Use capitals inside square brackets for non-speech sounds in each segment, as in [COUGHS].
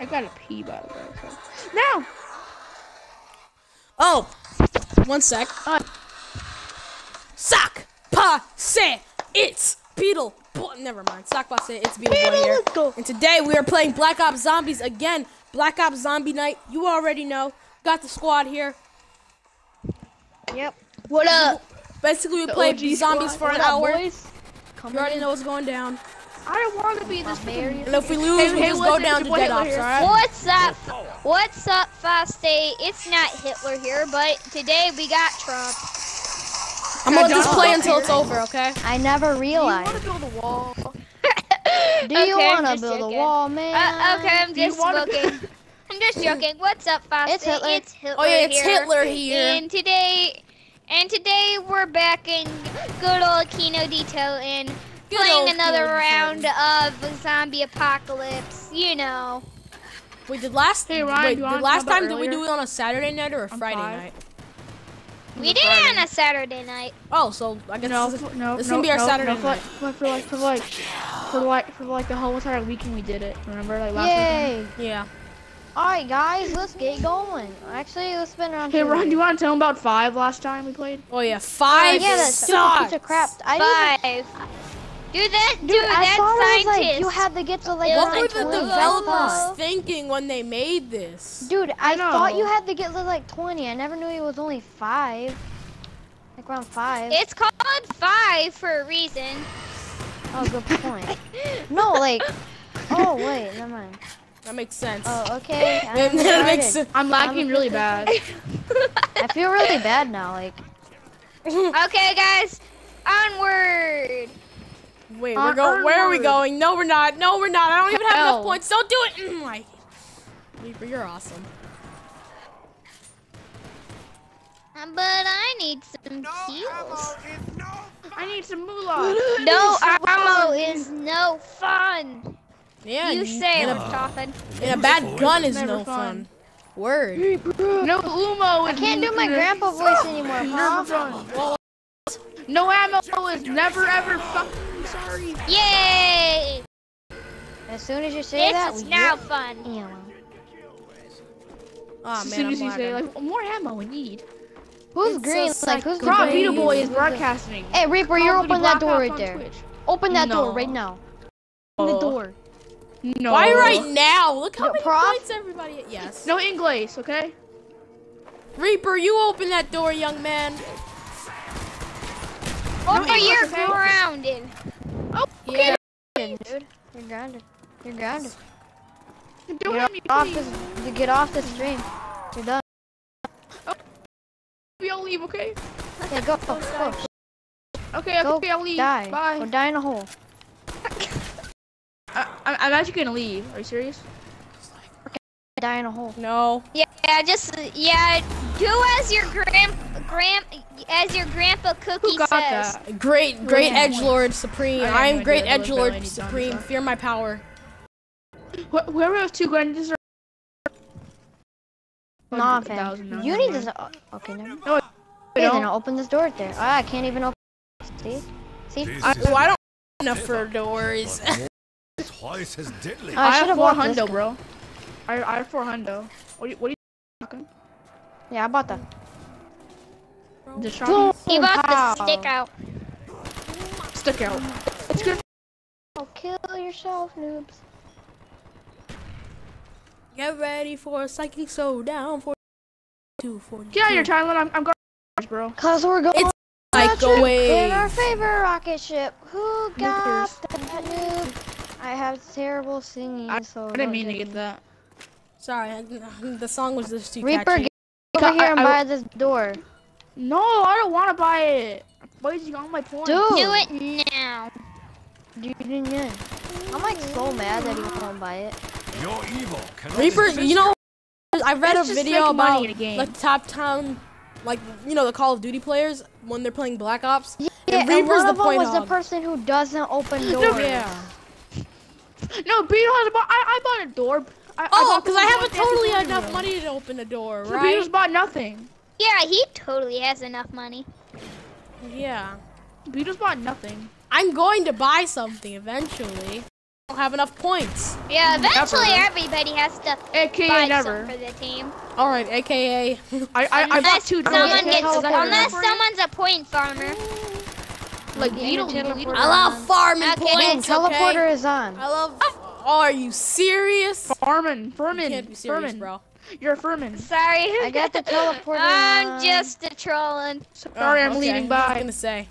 I gotta pee by the way. So. Now. Oh, one sec. Uh, Sock pa say it's Beetle. Boy, never mind. Sock pa say it's Beetle Boy here. let's go. And today we are playing Black Ops Zombies again. Black Ops Zombie Night. You already know. Got the squad here. Yep. What up? Basically, we The played OG zombies squad. for an What up, hour. boys? You already know what's going down. I don't want to be this Mary. And if we lose, Hey, we hey, just go it- down to what dead Hitler ops, here? alright? What's up? What's up, Fast Day? It's not Hitler here, but today we got Trump. I'm gonna just play until it's over, okay? I never realized. Do You realized. want to build a wall? [LAUGHS] Do you Okay, want to just build a wall, man? Uh, okay, I'm just joking. [LAUGHS] I'm just joking. What's up, Fast? It's Hitler. It's Hitler Oh yeah, it's here. Hitler here. And today, and today we're back in good old Kino der Toten and Good playing another Kino round Detail. of zombie apocalypse. You know. Wait, did last Hey, Ryan, wait, do did last talk about time did we do it on a Saturday night or a On Friday five? night? We did it on a Saturday night. Oh, so I guess No, this, is, no, this is no, gonna be our no, Saturday no, for night. like, for like, for like, for like, for like the whole entire weekend we did it. Remember, like last weekend. Yay! Yeah. All right, guys, let's get going. Actually, let's spin around. Hey, here. Ron, do you want to tell them about five last time we played? Oh yeah, five oh, yeah, that's stupid sucks. piece of crap. I didn't Five. Do that, even- dude. Dude, that's thought was scientist. like you had to get to like It was What were the developers thinking when they made this? Dude, I, I thought you had to get to like 20. I never knew it was only five. Like around five. It's called five for a reason. oh, good point. no, like. [LAUGHS] Oh wait, never mind. That makes sense. Oh, okay. [LAUGHS] I'm that makes sense. I'm lagging I'm- really bad. I feel really bad now. Like, [LAUGHS] Okay, guys, onward. Wait, On we're going. Where are we going? No, we're not. No, we're not. I don't even have enough points. Don't do it. Mm, Reaper, you're awesome. Um, But I need some heals. I need some moolah. [LAUGHS] No ammo is no fun. Yeah. You and- say it, a, Toffin. and a bad gun is no fun. fun. Word. No umo. I can't do my grandpa voice anymore, [LAUGHS] Never Pop. fun. No ammo is never ever fucking sorry. Yay! As soon as you say that, This is we now fun. ammo. Oh as man, soon I'm as you say lagging. like more ammo we need. Who's It's green? a Like, who's the Rob Great. Boy is broadcasting. Hey, Reaper, Call you're of open that door right there. Twitch. Open that door right now. Open the door. No. Why right now? Look how Yo, many prof? points everybody. Yes. No English, okay? Reaper, you open that door, young man. Over English, you're okay? Oh, grounded. Yeah. Dude, you're grounded. You're grounded. Don't Get hit me, off this. to Get off the stream. You're done. Oh, we all leave, okay? Okay, go. Go. go. Okay, Go okay, I'll leave. Die. Bye. Or die in a hole. [LAUGHS] I, I'm, I'm actually gonna leave. Are you serious? Die in a hole. No. Yeah, yeah, just yeah. Do as your grand grand as your grandpa Cookie Who got says. that? Great, great Yeah. edge lord supreme. I, I am great edge lord supreme. stuff. Fear my power. Wh- Whoever has two grenades are. Nah, A fam. no, You need this. Okay, never mind. No, I Okay, then don't. I'll open this door right there. Ah, I can't even open. See? See? I, well, I don't have enough for doors. [LAUGHS] Twice as deadly. I I, should've have four hundo, bro. I, I have four hundo. What are you, what are you talking? Yeah, I bought that. The shot He bought pow. the stick out. stick out. It's good. Oh, kill yourself, noobs. Get ready for a psychic showdown for two for Get out of your timeline. I'm, I'm garbage, bro. Cause we're going It's on a like in our favorite rocket ship. Who got cares? that noob? I have terrible singing, I- so I didn't don't mean to get me. that. Sorry, I, [LAUGHS] the song was just too Reaper, catchy. get over here and I- I- buy this door. No, I don't want to buy it. I'm wasting all my points. Dude, Do it now. Dude, yeah. I'm like so mad that he won't buy it. You're evil cannot Reaper, you know, I read It's a video about in a game. like top town, like you know the Call of Duty players when they're playing Black Ops. Yeah, and and Reaper's one the of them point was the person who doesn't open doors. Yeah. No, Beetle has a bo- I, I bought a door. I, I Oh, because the I haven't totally enough money to open a door, So Beetle's bought nothing. Yeah, he totally has enough money. Yeah. Beetle's bought nothing. I'm going to buy something eventually. don't have enough points. Yeah, eventually Never. everybody has to AKA buy never. some for the team. All right, AKA. I I, I got Unless two. someone gets, Teleport. unless someone's a point farmer. like Yeah, Beetle, teleporter. Beetle, I love farming Okay. points. Teleporter is on. I love. Oh, are you serious? Farman, You Furman, can't be serious, Furman. bro. You're a Furman. Sorry. I got the teleporter [LAUGHS] I'm on. just a trolling. Sorry, Oh, I'm okay. leaving. I was Bye. gonna say,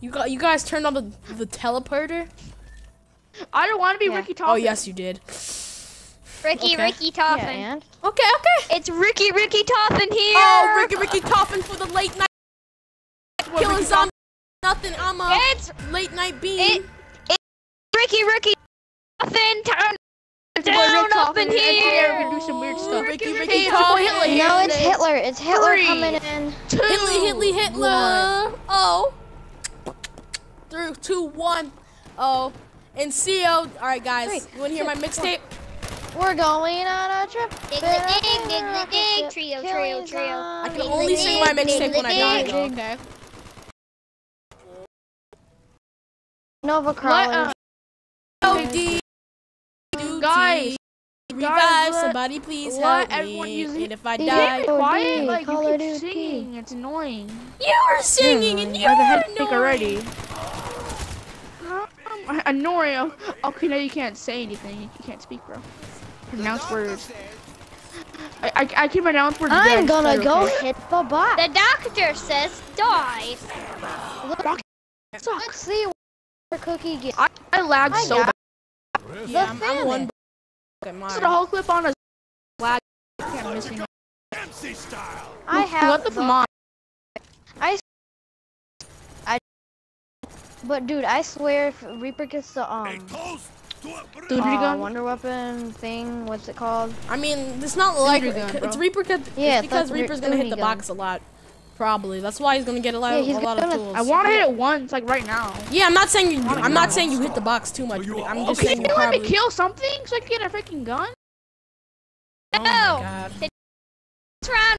you got you guys turned on the the teleporter. I don't want to be Yeah. Ricky Toffin. Oh yes, you did. Ricky, Okay. Ricky Yeah, Toffin. and? Okay, okay. it's Ricky, Ricky Toffin here. Oh, Ricky Ricky Toffin for the late night killing zombie. Nothing. I'm a It's late night bean. It- Ricky, Ricky Toffin. Turn It's your boy Rick down up Toffin, in here. we're gonna do some weird stuff. Ricky, Ricky, Hey, it's your boy Toffin. Hitler. No, it's Hitler. It's Hitler Three. coming in. Two, Hitler, Hitler, Hitler. one. Oh. Through two, one. Oh. And CO. All right, guys. Three, You want to hear my mixtape? We're going on a trip. Dig, Been dig, dig, dig, a dig, rocket dig. ship. Trio, trio, trio. I can only sing my mixtape when I die, dig, though, okay? Nova What? Guys, Revive guys, let- somebody, please help me. And if I die, can't quiet. Like Call you keep singing. It's annoying. you were singing and you I have a were annoying. already. Um, Annoying. Okay, now you can't say anything. You can't speak, bro. Pronounce words. I, I, I can pronounce words. I'm good, gonna go okay. hit the bot. The doctor says die. Suck. Let's see what cookie gets. I, I lag I so bad. Yeah, I'm, I'm one. famine. Look at This is mine. the whole clip on a lag. I can't. MC style. I have What the the- mom? But dude, I swear if Reaper gets the um toast to a br- Dude, uh. Wonder Weapon thing, what's it called? I mean, it's not like gun, it's. Reaper. Cause, Yeah, it's because Reaper's gonna hit the gun. box a lot. Probably. That's why he's gonna get a lot, Yeah, he's a lot of tools. I want to hit it once, like right now. Yeah, I'm not saying you. I'm not saying you hit the box too much. Oh, you but I'm are- just Okay, saying can you you let me kill something so I can get a freaking gun? Oh my No. god. This round.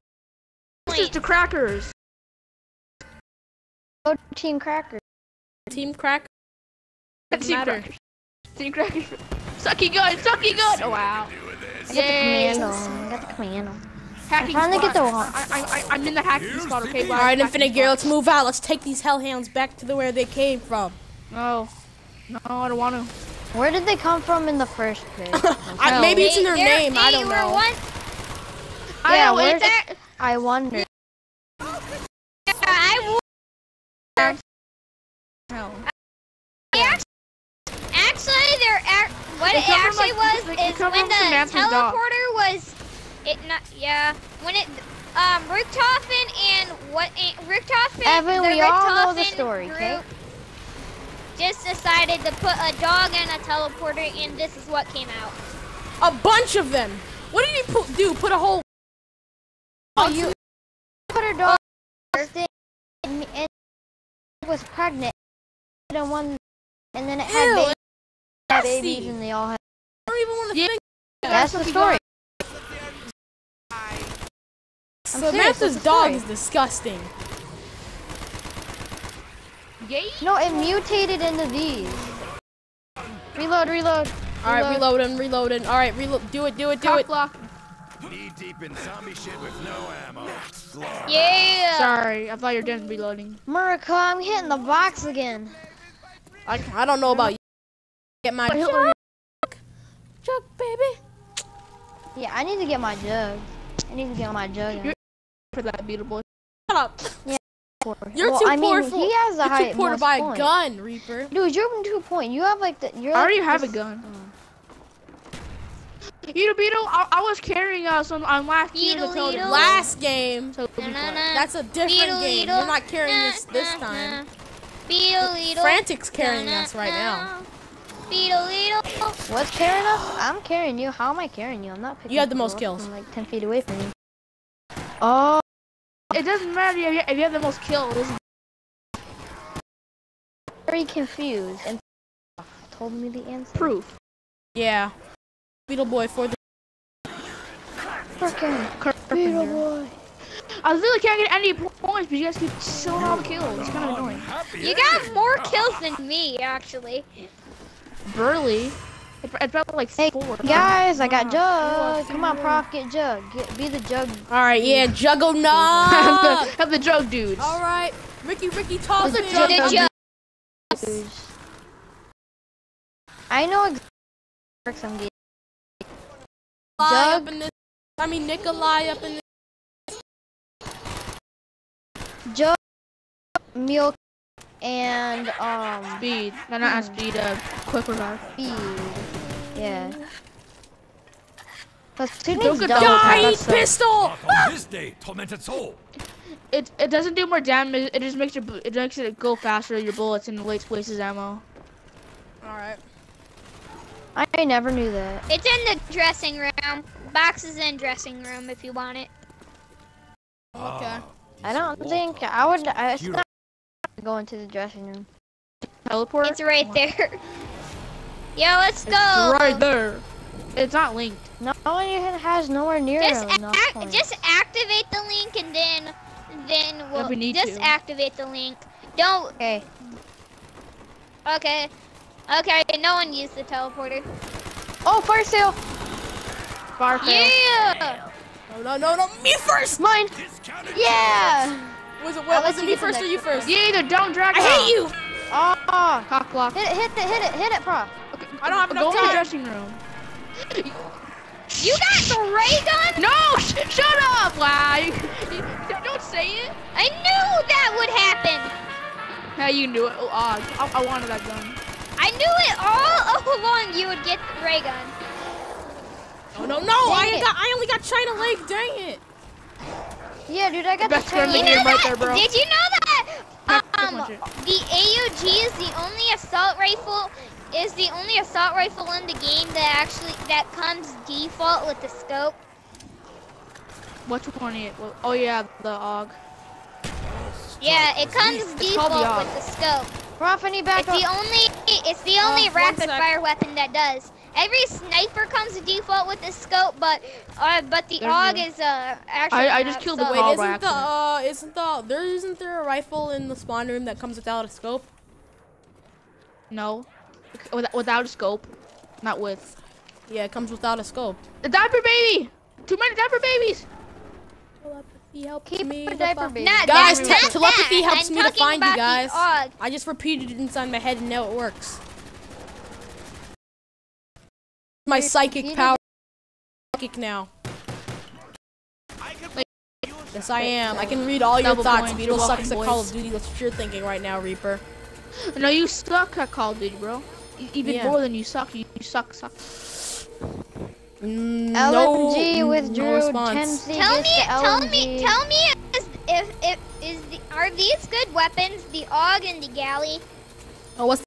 This is the crackers. Go Team crackers. Team crack. Doesn't Team crackers. Team crackers. Sucky gun, sucky gun. Oh wow. I got the commando. I got the commando. Hacking I finally get the squad. one. I, I, I, I'm in the hacking spot, okay? All right, Infinite Gear. Let's move out. Let's take these hellhounds back to the where they came from. No. No, I don't want to. Where did they come from in the first place? [LAUGHS] I, maybe it's in their They- name. I don't know. once- I Yeah, know, where's it's it? I wonder. I Hell. Act- Actually, there. Ac- what it come from, actually like, was they- they is when the Samantha's dog. teleporter was. It not yeah. When it um Richtofen and what and Richtofen Evan, the we all know the Richtofen story, okay? group Just decided to put a dog and a teleporter, and this is what came out. A bunch of them. What did he put, do? Put a whole. Oh, you put her dog in and, and it was pregnant. And one, and then it had Ew, babies, had nasty. babies, and they all had. I don't even want to Yeah. think. That's the story. Samantha's that's the dog is disgusting. Yay. No, it mutated into these. Reload, reload. All right, Reload. reloading, reloading. All right, reload. Do it, do it, do Cock it. block. Knee deep in zombie shit with no ammo. Glorious. Yeah. Sorry, I thought you were done reloading. Murica, I'm hitting the box again. I, I don't know about you. Get my Hitler- chuck, baby. Yeah, I need to get my jug. I need to get my jug. in. You're- For that beautiful. Shut up. Poor. [LAUGHS] You're well, too I poor mean, for. he has the You're high too poor to most buy a gun, Reaper. Dude, you're two point. You have like the. You're I already like have a gun. Oh. Beetle, Beetle, I, I was carrying uh, some on last year Beetle, the. Beetle. Last game. So be Na, na, na. That's a different Beetle, game. beetle, You're not carrying na, this this na, time. na. Beetle, beetle. Frantic's carrying na, us right na, now. Beetle, beetle. What's carrying us? I'm carrying you. How am I carrying you? I'm not picking You You had the most kills. I'm like 10 feet away from you. Oh. It doesn't matter if you, if you have the most kills. Very confused and told me the answer. Proof. Yeah. Beetle Boy for the. Frickin' Beetle boy. I literally can't get any points because you guys keep stealing all the kills. It's kind of annoying. Happy You got more kills than me, actually. Burly. It, it felt like Hey, four. guys, I got Jug. Come on, Prof, get Jug. Get, be the Jug. All right, yeah, mm. have, Juggernaut. [LAUGHS] the, have the drug dudes. All right, Ricky, Ricky, toss the it. jug- The I know exactly what I'm getting. Jug. up in this. I mean Nikolai up in this. Jug, milk, and um Speed. No, not at speed. Uh, quick revive. feed. Yeah. Plus, who Don't needs get double double tap? tap. Die, pistol. This day, tormented soul. It it doesn't do more damage. It just makes your it makes it go faster. Your bullets and waste wastes ammo. All right. I never knew that. It's in the dressing room. Box is in dressing room if you want it. Okay. I don't think I would. I it's not go into the dressing room. Teleport. It's right there. [LAUGHS] Yo, let's It's go. right there. It's not linked. No one even has nowhere near Just enough act, just activate the link and then then we'll we need just to. activate the link. Don't Okay. okay. Okay, no one used the teleporter. Oh, fire sale. Far fail. Yeah! No, no, no, no. Me first. Mine. Discounted. Yeah. Was it? I'll What, was it me first or you first? You either don't drag. I hate you. Oh. Cock block. Hit it, hit it, hit it, hit it, Prof. I don't have Go enough in the dressing room. You got the ray gun? No! sh- Shut up! Wow. You, you, don't say it. I knew that would happen. How you knew it? Oh, odd. I, I wanted that gun. I knew it all [LAUGHS] along you would get the ray gun. Oh no, no! I it. got. I only got China Lake. Dang it. Yeah, dude, I got Best the friend You in here know right there, bro. Did you know that? Um, the AUG is the only assault rifle is the only assault rifle in the game that actually that comes default with the scope. Which one? It? Oh yeah, the AUG. Yeah, it comes It's called the default with the scope. Prof, I need back It's the only it's the only Uh, rapid fire weapon that does. Every sniper comes to default with the scope, but uh, but the There's AUG no- is uh actually. I- I just killed the so- Wait, isn't by the uh, isn't the there isn't there a rifle in the spawn room that comes without a scope? No. Without, without a scope. Not with. Yeah, it comes without a scope. The diaper baby! Too many diaper babies! Telepathy helps Keep me the to diaper find- baby. Not Guys, that, te- telepathy helps I'm me to find you guys. I just repeated it inside my head and now it works. My psychic power. Psychic now. I. Yes, I am. I can read all your Double thoughts. points, Beetle you're sucks at welcome, Call of Duty. That's what you're thinking right now, Reaper. No, you suck at Call of Duty, bro. Even Yeah. more than you suck. You, you suck, suck. Mm, LMG no, withdrew no response. Tennessee Tell me, tell me, tell me if, if, if is the are these good weapons? The AUG and the Galil. Oh, what's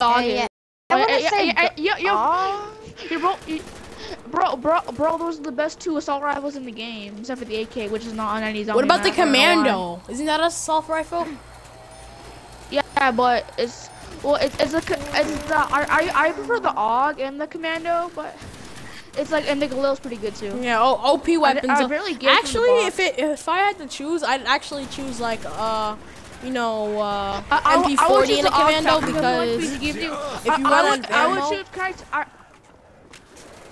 Dog yeah. is. I wanna Yeah, yeah, say yeah, yeah, yo, Bro, you- bro, bro, bro, those are the best two assault rifles in the game, except for the AK, which is not on any zombie What about the map, I don't know why. commando? Isn't that a assault rifle? Yeah, but it's well, it's it's a it's the I I, I prefer the AUG and the commando, but it's like and the Galil's pretty good too. Yeah, oh, OP weapons. I get it from the Actually, if it if I had to choose, I'd actually choose like uh, you know, uh, I- I- I would MP40 choose in a the commando because it gives you. if you I, run I would, I would choose. I,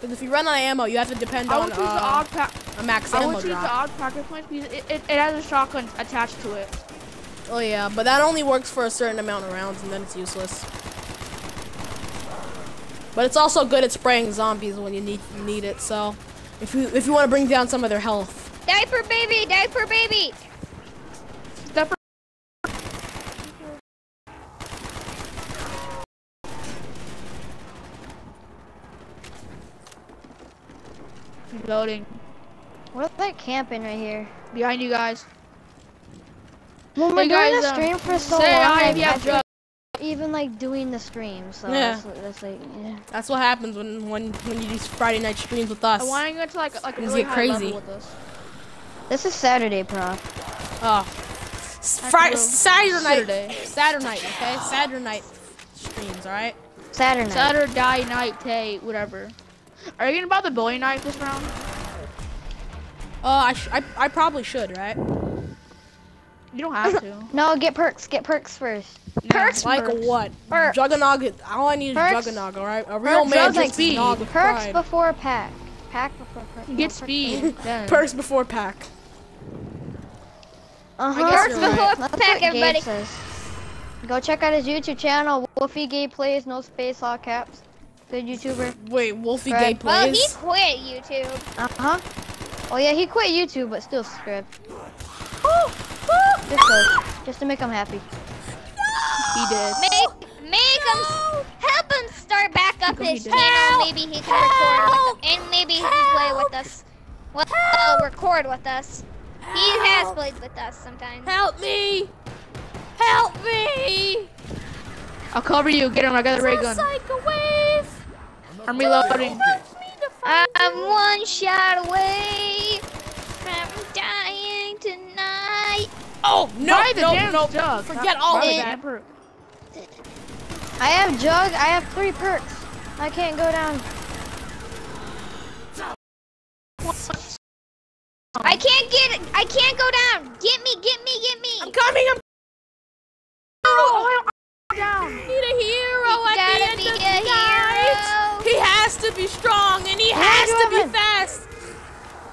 Because if you run out of ammo, you have to depend I on would choose the uh, pack. a max I ammo would choose drop. the AUG packet points because it, it, it has a shotgun attached to it. Oh yeah, but that only works for a certain amount of rounds, and then it's useless. But it's also good at spraying zombies when you need need it. So, if you if you want to bring down some of their health, Diaper baby, diaper baby. Loading What's that camping right here? behind you guys. When we're Hey, doing guys, the um, stream for so say long, hi if you have drugs. even like doing the stream. So Yeah. that's, that's like, yeah. that's what happens when when when you do Friday night streams with us. I want to go to like like a Things really get high crazy. level with this. This is Saturday, Prof. Oh. Friday, Saturday night. Saturday. Saturday night, okay? Saturday night streams, alright? Saturday. Saturday night, day, whatever. Are you gonna buy the Bowie knife this round? Uh, I, I, I probably should, right? You don't have to. [LAUGHS] No, get perks. Get perks first. No. Perks Like Perks. what? Perks. Juggernog. All I need is Perks. Juggernog. All right. A real Perks. man Jug drinks speed. nog Perks pride. before pack. Pack before perks. You get speed. then. Perks before pack. Uh I guess Perks you're right. before That's pack, what everybody. Go check out his YouTube channel, Wolfie Gay Plays, no space, all caps. Good YouTuber. Wait, Wolfie. Gay Well, he quit YouTube. Uh huh. Oh yeah, he quit YouTube, but still subscribe. [GASPS] Just to, just to make him happy. He did. Make make him help him start back up his channel. Maybe he can record with, and maybe he can play with us. Well, uh, record with us. He has played with us sometimes. Help me! Help me! I'll cover you. Get him. I got a ray gun. Psycho wave! I'm reloading. I'm one shot away from dying tonight. Oh no! Buy the no, damn no! jug. Forget Buy all of that. I have jug. I have three perks. I can't go down. I can't get. I can't go down. Get me. Get me. Get me. I'm coming! I'm Oh, down. need a hero You at the gotta end be of a the night. hero. He has to be strong and he has you to be fast.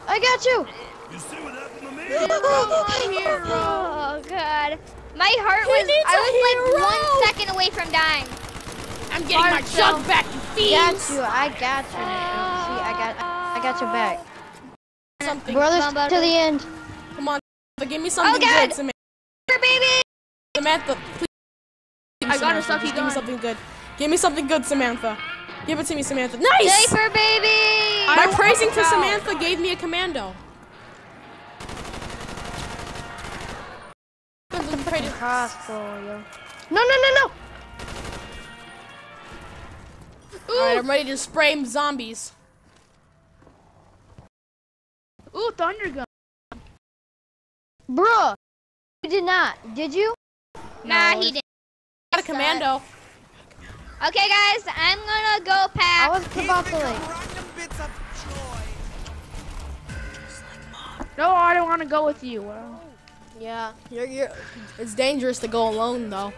I got you. You see what happened to me? Oh god. My heart He was. needs I a was like one second away from dying. I'm getting my yourself. jug back, you Got you. I got you. See, I got. I got your back. Something. Brothers Bumbo. to the end. Come on, give me oh, something Oh, God. good, Samantha. baby. Samantha, please. I got a Samantha, sucky just Give me something good. Give me something good, Samantha. Give it to me, Samantha. Nice. Diaper baby. My praising to walked out. Samantha gave me a commando. Crossbow, yo. No, no, no, no. Alright, I'm ready to spray zombies. Ooh, thunder gun. Bruh. You did not. Did you? Nah, No, he didn't. Got a commando. Okay, guys, I'm gonna go pack. I pack. was about to like. No, I don't want to go with you. Well, Yeah, you're, you're, it's dangerous to go alone though.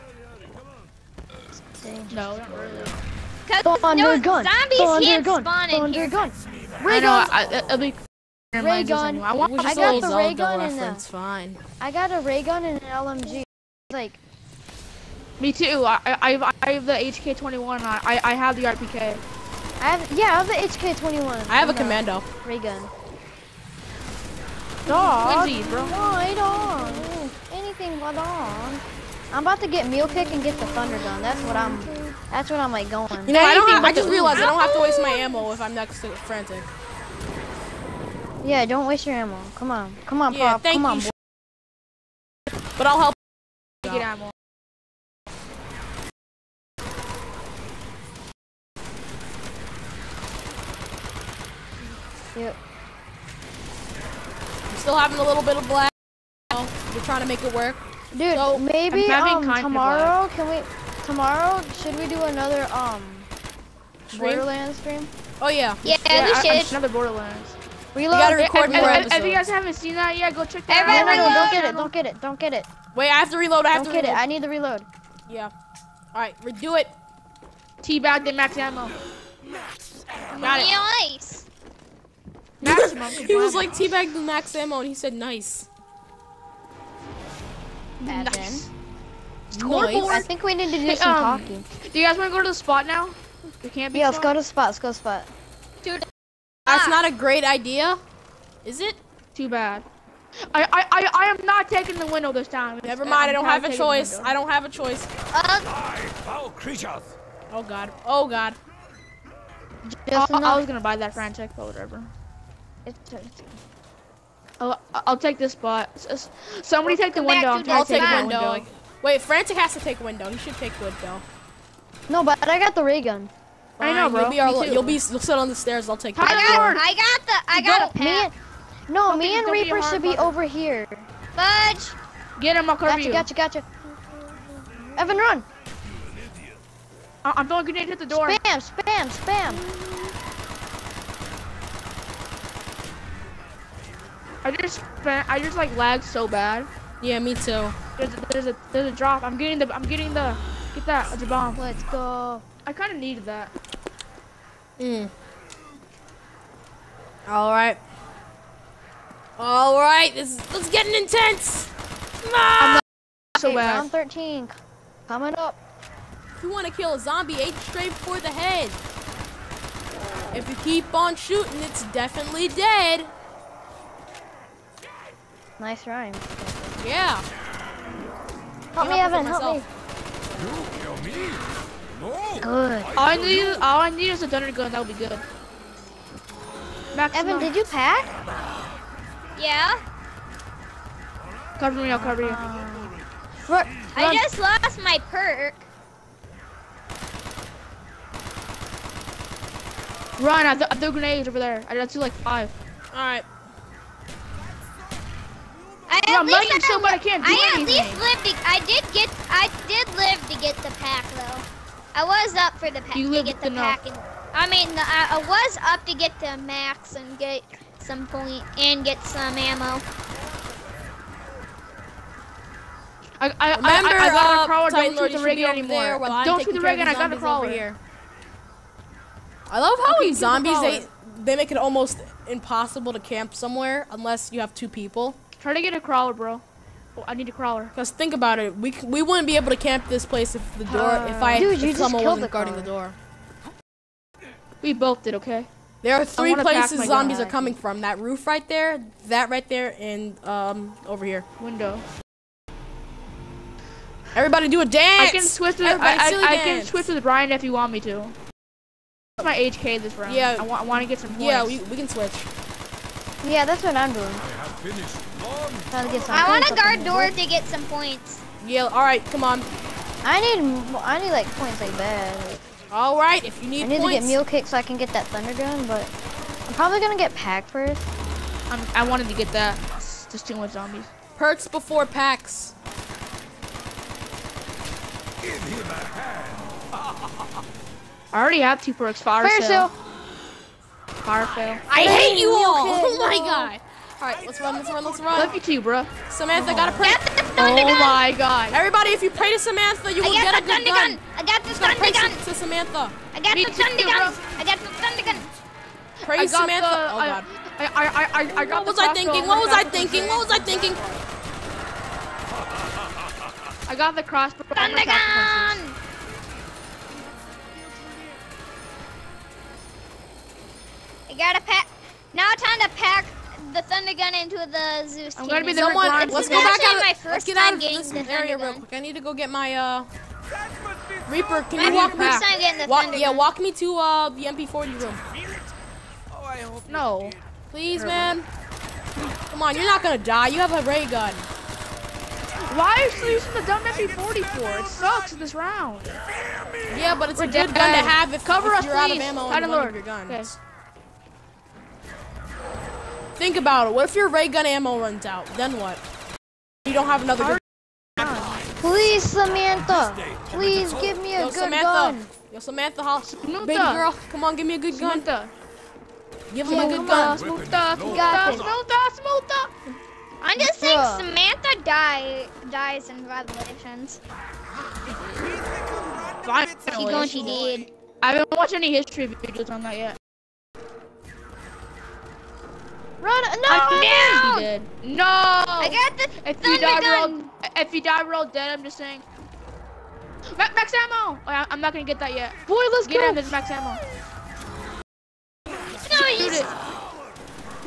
no, not really. Cause Thunder no, gun. zombies Thunder can't gun. spawn in Thunder here. gun. I Ray know. gun. I, it'll be. Ray gun. I want. I got the little ray Zelda gun and the- reference, fine. I got a ray gun and an LMG. Like, Me too. I, I, I have- the HK21. I, I, I have the RPK. I have. Yeah, I have the HK21. I have a and commando. Ray gun. Twinsies, bro. Right on. Anything but on. I'm about to get mule kick and get the thunder gun. That's what I'm. That's what I'm like going. You know, I don't. Have, I just realized I don't have to waste my [LAUGHS] ammo if I'm next to frantic. Yeah, don't waste your ammo. Come on. Come on, Yeah, Pop. thank Come on, you. boy. But I'll help. Get ammo. Yep. I'm still having a little bit of black. We're trying to make it work. Dude, So, maybe um tomorrow can we tomorrow should we do another um Stream? Borderlands stream? Oh yeah. Yeah, Yeah, we I- should. I- another Borderlands. Reload. gotta record If- more if, if you guys haven't seen that yet, go check that Everybody out. no, no, no, reload. don't get it. Don't get it. Don't get it. Wait, I have to reload. I have Don't to get it. I need to reload. Yeah. All right, redo it. Teabag the max ammo. Got it. Nice. Maximum. [LAUGHS] He was like teabag the max ammo, and he said nice. nice. Nice. I think we need to do Hey, some um, talking. Do you guys want to go to the spot now? We can't be. Yeah, let's go spot? to spot. Let's go to spot. That's not a great idea, is it? Too bad. I, I, I, I am not taking the window this time. Never It's- mind. I I'm don't have a choice. I don't have a choice. Die, foul creatures! Oh god. Oh god. Just I, I was gonna buy that frantic, but whatever. It's- it's- oh, I'll, I'll take this spot. S- s- Somebody take the window. I'm I'll the take spot. window. window. Wait, Frantic has to take window. He should take window. No, but I got the ray gun. I know, bro. You'll be, our, you'll be. You'll sit on the stairs. I'll take. Hi, I got, I got the, I got a Me no, Don't me be- and don't be Reaper should be over here. Fudge. Get him, I'll cover Gotcha, you. gotcha, gotcha. Evan, run! I- I'm throwing a grenade at the door. Spam, spam, spam. I just I just like lag so bad. Yeah, me too. There's a, there's a there's a drop. I'm getting the I'm getting the get that. It's a bomb. Let's go. I kind of needed that. Mm. All right. All right. This is, this is getting intense. Ah! So Okay, bad. round 13. Coming up. If you want to kill a zombie, aim straight for the head. If you keep on shooting, it's definitely dead. Nice rhyme. Yeah. Help me, Evan. Help me. You kill me. No. Good. All I need all I need is a thunder gun. That would be good. Maximum. Evan, did you pack? Yeah. cover me? I'll cover you. Um, run. I just lost my perk. Run! I, th I threw grenades over there. I got two like five. All right. I Yeah, at I'm least lagging so I- bad I can't do I at least lived. To, I did get. I did live to get the pack though. I was up for the pack You to get the enough. pack. And, I mean, the, I, I was up to get the max and get some point and get some ammo. I I I, Remember, I, I got uh, a crawler. Don't Lord, shoot the should rig anymore. there I'm Don't taking shoot the care of rig, and I got a crawler. here. I love how Okay, in keep the zombies they crawler. they make it almost impossible to camp somewhere unless you have two people. Try to get a crawler, bro. Oh, I need a crawler. Cause think about it, we we wouldn't be able to camp this place if the door if I Dude, if you someone killed wasn't the guarding the door. We both did, okay? There are three places zombies gun. are coming from. That roof right there, that right there, and um over here. Window. Everybody do a dance. I can switch with Everybody I, I, I can switch with Brian if you want me to. What's my HK this round? Yeah. I want I want to get some points. Yeah, we, we can switch. Yeah, that's what I'm doing. I long. Trying get some I want to guard door to get some points. Yeah, all right, come on. I need, I need like points like bad. All right, if you need, I need points, to get mule kick so I can get that thunder gun, but I'm probably gonna get pack first. I'm, I wanted to get that. It's just too much zombies. perks before packs. Give him a hand. [LAUGHS] I already have two perks. Fire, Fire sale. sale. Fire fail. I hate you all. okay, Oh my god. All right, let's run, let's run, let's run. Love you too, bro. Samantha got a perk. Got the thunder Oh gun. my god. Everybody, if you pray to Samantha, you I will got get a the good gun. gun. I got the Just gotta thunder pray gun. to, to Samantha. I got Me the too, thunder bro. gun. I got the thunder gun. Praise I got Samantha. the. oh god. I, I, I, I, I got What the was I thinking? What was I thinking? What was I thinking? I got the crossbow. Thunder gonna pack the punches. gun. I gotta pack. Now time to pack the thunder gun into the Zeus I'm gonna be the Someone, Grind let's This go back actually out. my Let's first get out time of getting this the area real quick. I need to go get my uh. Reaper, can My you walk me? first time getting the Walk, thunder yeah, gun. walk me to uh the MP40 room, Oh, I hope No. please, man. Come on, you're not gonna die. You have a ray gun. Why are you still using the dumb MP40 for? It sucks this round. Yeah, but it's We're a good gun to have if, Cover if us, you're out of please. ammo Titan in one Lord. of your guns. Okay. Think about it. What if your ray gun ammo runs out? Then what? You don't have another good Please, Samantha. Please give me a Yo, good Samantha. gun. Yo, Samantha, how, Samantha. baby girl, come on, give me a good gun. Samantha. Give him a good gun. smooth, smooth, got smooth, this. smooth, smooth. I'm just saying Samantha die dies in Revelations. She going she did. I haven't watched any history videos on that yet. Run! No! I No! think he did. No. I got the If you die gun. real, if you die real dead, I'm just saying. Ma- max ammo. Oh, I- I'm not gonna get that yet. Boy, let's Get go. in. There's max ammo. Shoot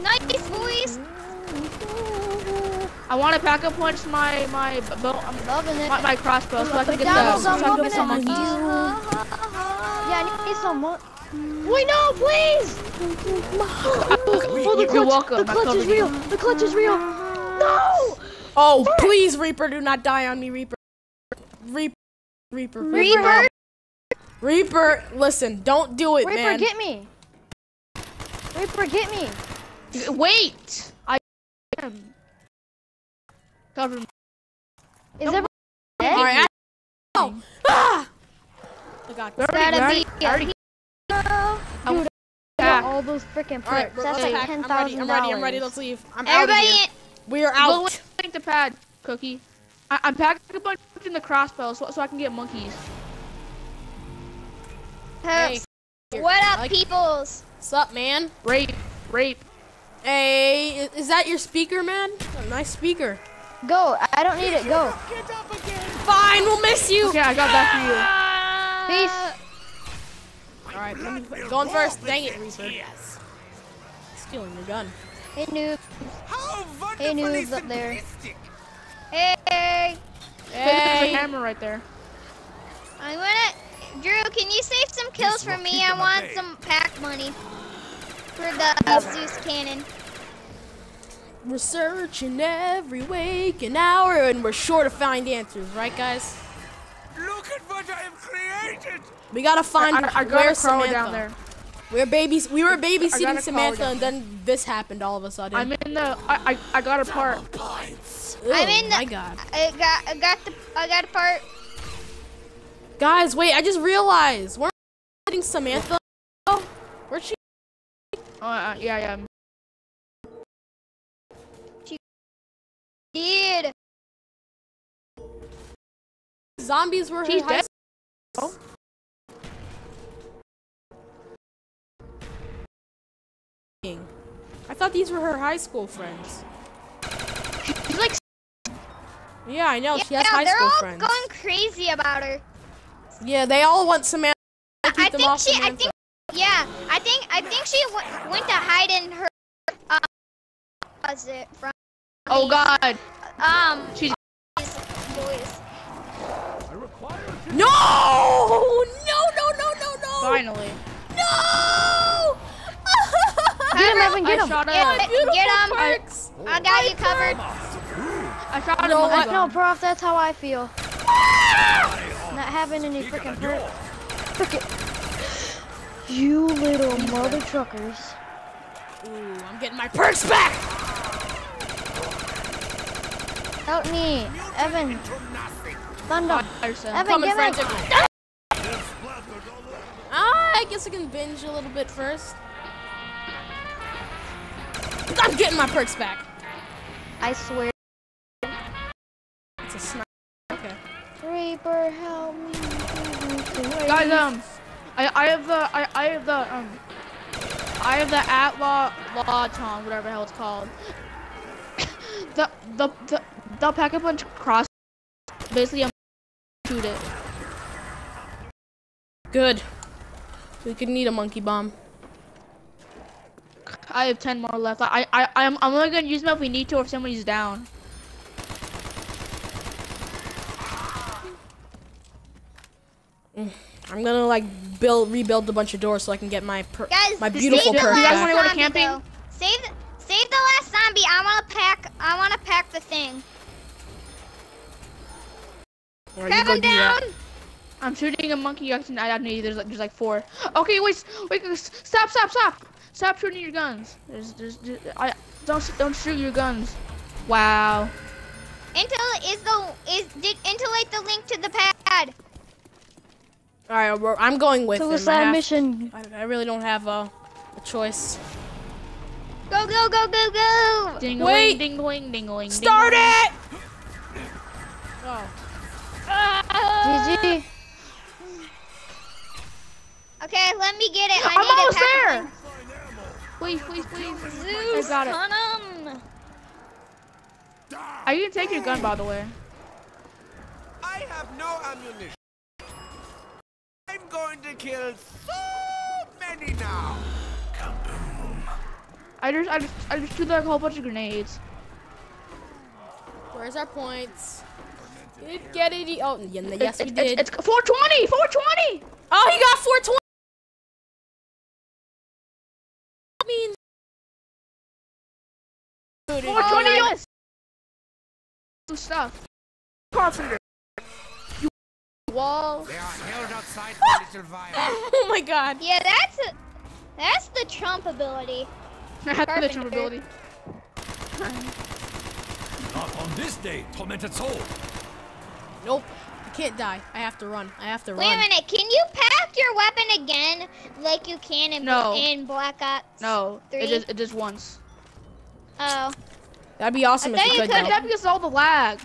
Nice, nice boys. I want to pack a punch my my bow, um, Loving it. my, my crossbow so I can get the so I can get some it. monkeys. Yeah, I need some more. Wait, no, please! Oh, the You're clutch, welcome. the clutch is real. The clutch is real. No! Oh, please, Reaper, do not die on me, Reaper. Reaper, Reaper, Reaper. Reaper, listen, don't do it, Reaper, man. get me. Reaper, get me. Wait. I am. Cover me. Is everyone dead? All right. I- oh. Ah! Oh God. Already- Gotta we be. already- I Dude, pack. all those freaking All right, perks. That's like I'm ready. I'm ready. I'm ready. Let's leave. I'm Everybody, out of here. We are out. link the pad. Cookie. I, I'm packing a punch in the crossbow so, so I can get monkeys. Hey, What up, like- peoples? What's up, man? Rape, rape. Hey, is that your speaker, man? A nice speaker. Go. I don't need it. Go. Fine, we'll miss you. Okay, I got that for you. Peace. All right, let me going first. Dang it, Reaper. Stealing your gun. Hey, noob. How Hey, wonderfully noobs up there. simplistic. Hey, there's a hammer right there. I wanna. Drew, can you save some kills for me? I want some pack money for the Zeus cannon. We're searching every waking hour, and we're sure to find answers, right, guys? Look at what I have created. We gotta find I, I got where a Samantha. down there. We're babies. We were babysitting Samantha, and then this happened all of a sudden. I'm in the. I I, I got a part. Ew, I'm in the- my God, I got, I got the, I got a part. guys, wait! I just realized we're getting Samantha. Oh, where'd she? Oh uh, yeah yeah. Dude, Zombies were her She's high dead. school- I thought these were her high school friends. She's like Yeah, I know. yeah, she has high school friends. they're all going crazy about her. Yeah, they all want Samantha. to Keep I them think off she, I think, yeah, I think, I think she w- went to hide in her, uh, closet from. oh these, god. Um, She's boys. No! No! No! No! No! No! finally. No! [LAUGHS] Get him, Evan. Get I him. shot a. Get, Beautiful get 'em. perks. I got you covered. I shot a No, I- No, prof. That's how I feel. [LAUGHS] Not having any freaking perk. Frickin' [LAUGHS] You little mother truckers. Ooh, I'm getting my perks back. Help me, Evan. Thunder. Evan, Coming, frantic. Ah, I guess I can binge a little bit first. I'm getting my perks back. I swear. It's a sniper. Okay. Reaper, help me. Guys, um, I I have the I I have the um, I have the Awful Lawton, whatever the hell it's called. [COUGHS] the the the the pack a punch cross. Basically, I'm shoot it. Good. We could need a monkey bomb. I have ten more left. I I I'm I'm only gonna use them if we need to or if somebody's down. Mm, I'm gonna like build, rebuild a bunch of doors so I can get my per- Guys, my beautiful the perk You guys last wanna go to zombie, camping? though. Save, save the last zombie. I want to pack. I want to pack the thing. Or you Crack go him do down. I'm shooting a monkey. I I don't need. There's like there's like four. Okay, wait, wait, stop, stop, stop, stop shooting your guns. There's, there's, there's I don't don't shoot your guns. Wow. Intel is the is did intellate the link to the pad. All right, I'm going with him. I, Suicide have- mission. I, I really don't have a, a choice. Go go go go go. Ding Wait. ding ding ding ding. Start it! Oh. GG. Okay, let me get it. I I'm need almost to there. Please, please, please. Zeus, I got it. Canum. I can take your gun, by the way. I have no ammunition. I'm going to kill so many now. Kaboom. I just, I just, I just threw like a whole bunch of grenades. Where's our points? Did get it? Oh, yeah, yes, it's, we did. It's, it's 420, 420. oh, he got 420. I mean, Dude, 420 oh, US. Some stuff. Carpenter. You wall. They are held outside [LAUGHS] for little violence. oh my god. Yeah, that's a, that's the Trump ability. [LAUGHS] that's the Trump ability. Not on this day, tormented soul. Nope. I can't die. I have to run. I have to run. Wait a minute, can you pack your weapon again like you can in, No. in Black Ops? No, Three? it just, it just once. Oh. That'd be awesome I if thought you you could. could though. That because of all the lag.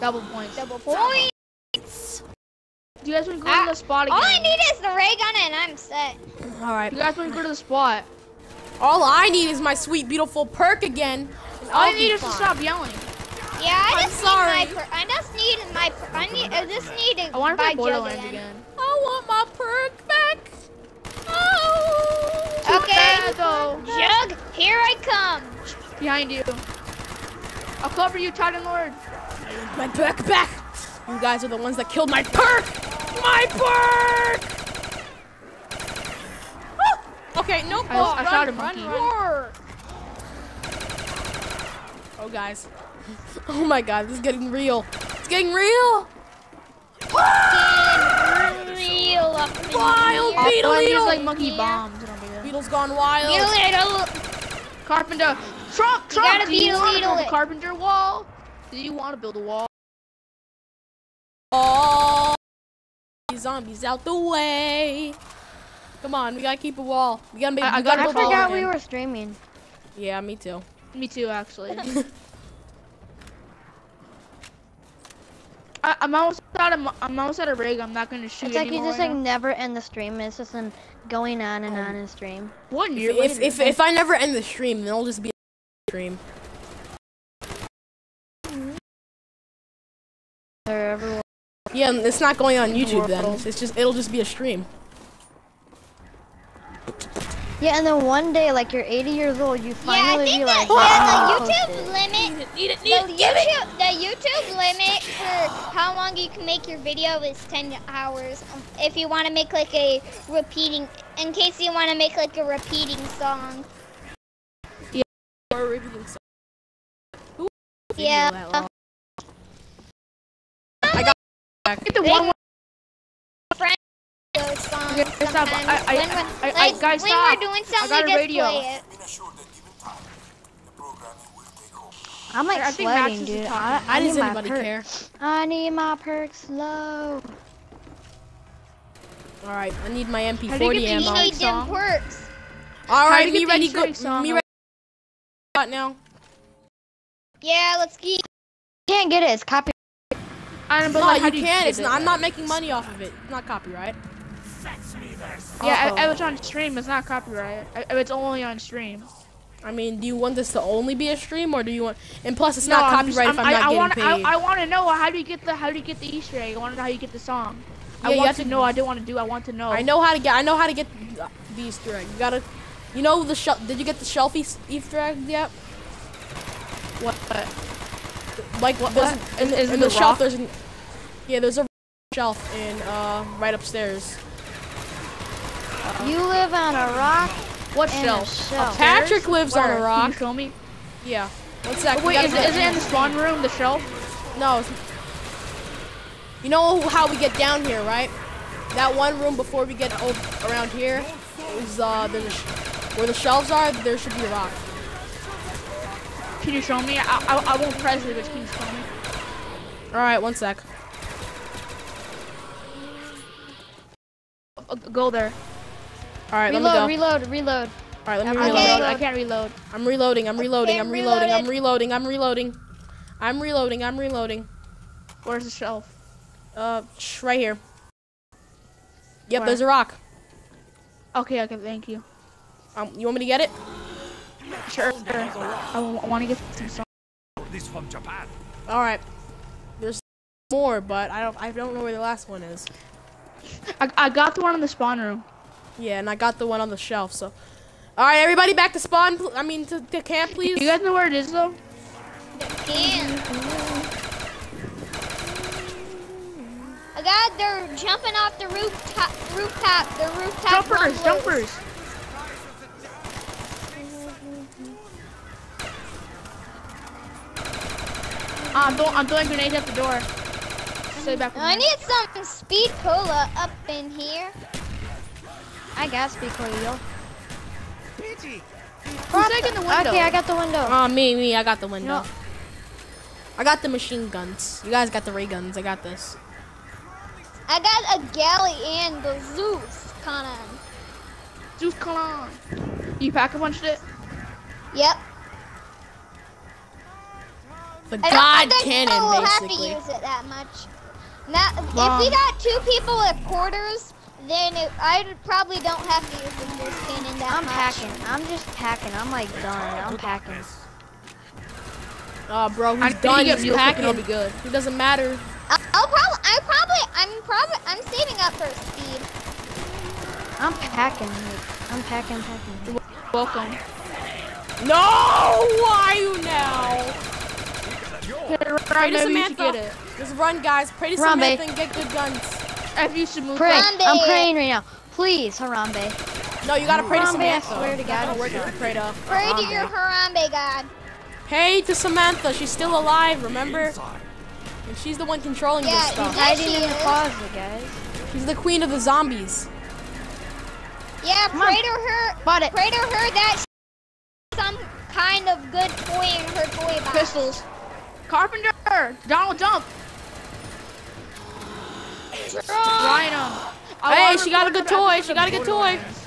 Double points. Double points. Do you guys want to go Ah, to the spot again? All I need is the ray gun and I'm set. All right. You guys want to go to the spot? All I need is my sweet, beautiful perk again. All I'll need be is to stop yelling. Yeah, I I'm just sorry. need my per- I just need my per- I need I just need to I want to buy play Borderlands again. again. I want my perk back. Oh. Okay. Bad, though. Jug, here I come. Behind you. I'll cover you, Titan Lord. My perk back. You guys are the ones that killed my perk. My perk. Woo! [GASPS] Okay, no. I- oh, I run, shot a run, monkey. run. Oh, guys. [LAUGHS] Oh my God, this is getting real. It's getting real. Getting real up Wild here. beetle, All is like monkey Yeah. bombs. Be. Beetle's gone wild. Beetle little. Carpenter. Trump, You Trump, gotta do you beetle want to build a it. carpenter wall? Do you want to build a wall? Oh, zombies out the way. Come on, we gotta keep a wall. We gotta make. I- I we gotta got I a build a wall forgot we again. were streaming. Yeah, me too. Me too, actually. [LAUGHS] I, I'm almost out of I'm almost out of rig. I'm not gonna shoot It's like you anymore just like now. never end the stream. It's just an going on and on in stream. One If, year if, later. if, if I never end the stream, then it'll just be a stream. Yeah, it's not going on YouTube then. It's just it'll just be a stream. Yeah, and then one day, like you're 80 years old, you Yeah, I finally think realize. that that yeah, you the posted. YouTube limit Need it, The YouTube, the YouTube limit for how long you can make your video is 10 hours. Um, If you want to make like a repeating, in case you want to make like a repeating song. Or repeating stuff. Who video Yeah. I got. Get the one. Friend those Okay, stop. I- I- when we're, I- I- like, guys, when stop. we're doing I something, got a we just radio. play it. I'm like I think sweating, dude. talking. I, I need my anybody perk. care? I need my perks low. All right, I need my How do you MP40 get You ammo. Easter need them song? quirks. All How do right, you me ready. Easter Go. egg song? Me ready. Right now. Yeah, let's keep. Can't get it. It's copy. I don't know, No, like, how you can't. It's it? not, I'm not making money off of it. It's not copyright. Yeah, Uh-oh. I, I was on stream. It's not copyright. I, it's only on stream. I mean, do you want this to only be a stream, or do you want? And plus, it's No, not I'm just- copyright if I'm I, not I getting wanna, paid. I, I want to know how do you get the how do you get the Easter egg? I want to know how you get the song. Yeah, I you want have to to- know. I don't want to do. I want to know. I know how to get. I know how to get the Easter egg. You gotta. You know the shel Did you get the shelf Eas- Easter egg yet? What? Like What- what? in, the- is in the the shelf. There's an, yeah. There's a shelf in uh right upstairs. You live on a rock What and shelf? a. Patrick lives on Where? a Can rock. you show me? Yeah. What's that? we Wait, gotta is, go- it, is it in the spawn room? The shelf? No. You know how we get down here, right? That one room before we get o- around here is uh there's a where the shelves are. There should be a rock. Can you show me? I, I, I won't press it, but can you show me? All right, one sec. Go there. All right, Reload, let me go. reload, reload. All right, let me I Okay. reload. reload. I can't reload. I'm reloading. I'm reloading. I'm Okay, reloading. I'm reloading. I'm reloading. I'm reloading. I'm reloading. Where's the shelf? Uh, right here. Yep, Where? there's a rock. Okay, okay, thank you. Um, you want me to get it? Sure. I, want to get some song. This from Japan. All right. There's more, but I don't. I don't know where the last one is. I, I got the one in the spawn room. Yeah, and I got the one on the shelf. So, all right, everybody, back to spawn. pl- I mean, to, to camp, please. You guys know where it is though? Damn. I got they're jumping off the rooftop. Rooftop. The rooftop. Jumpers, bungalows. jumpers. Ah, I'm, throwing, I'm throwing grenades at the door. Stay back. I need some speed cola up in here. I got speed cola. Who's taking the window? Okay, I got the window. Oh, me, me. I got the window. No. I got the machine guns. You guys got the ray guns. I got this. I got a Galil and the Zeus cannon. Zeus, come on. You pack a punch of it? Yep. The I don't God think cannon, we'll have to use it that much. Now, if we got two people with quarters, then it, I probably don't have to use the Zeus cannon that I'm much. packing. I'm just packing. I'm like done. I'm packing. Oh, bro, he's think done. you He's mule packing. it'll be good. It doesn't matter. I- I'll probably, I probably, I'm probably, I'm saving up for speed. I'm packing. I'm packing, packing. Welcome. No! Why you now? Okay, Pray to maybe you should Samantha. get it. Just run, guys. Pray to Harambe. Samantha and get good guns. If you should move Pray. Harambe. I'm praying right now. Please, Harambe. No, you gotta pray to Harambe, I Samantha. swear to It's not God. gonna work if you pray to Pray to your Harambe god. Pray to Samantha. She's still alive, remember? And she's the one controlling Yeah, this you stuff. Yeah, Hiding she in the closet, guys. She's the queen of the zombies. Yeah, Come pray on. to her. Bought it. Pray to her that she's some kind of good toy in her toy box. Pistols. Carpenter! Donald jump! Ryan him. Hey, she got a good toy, she got a good toy. Borderlands.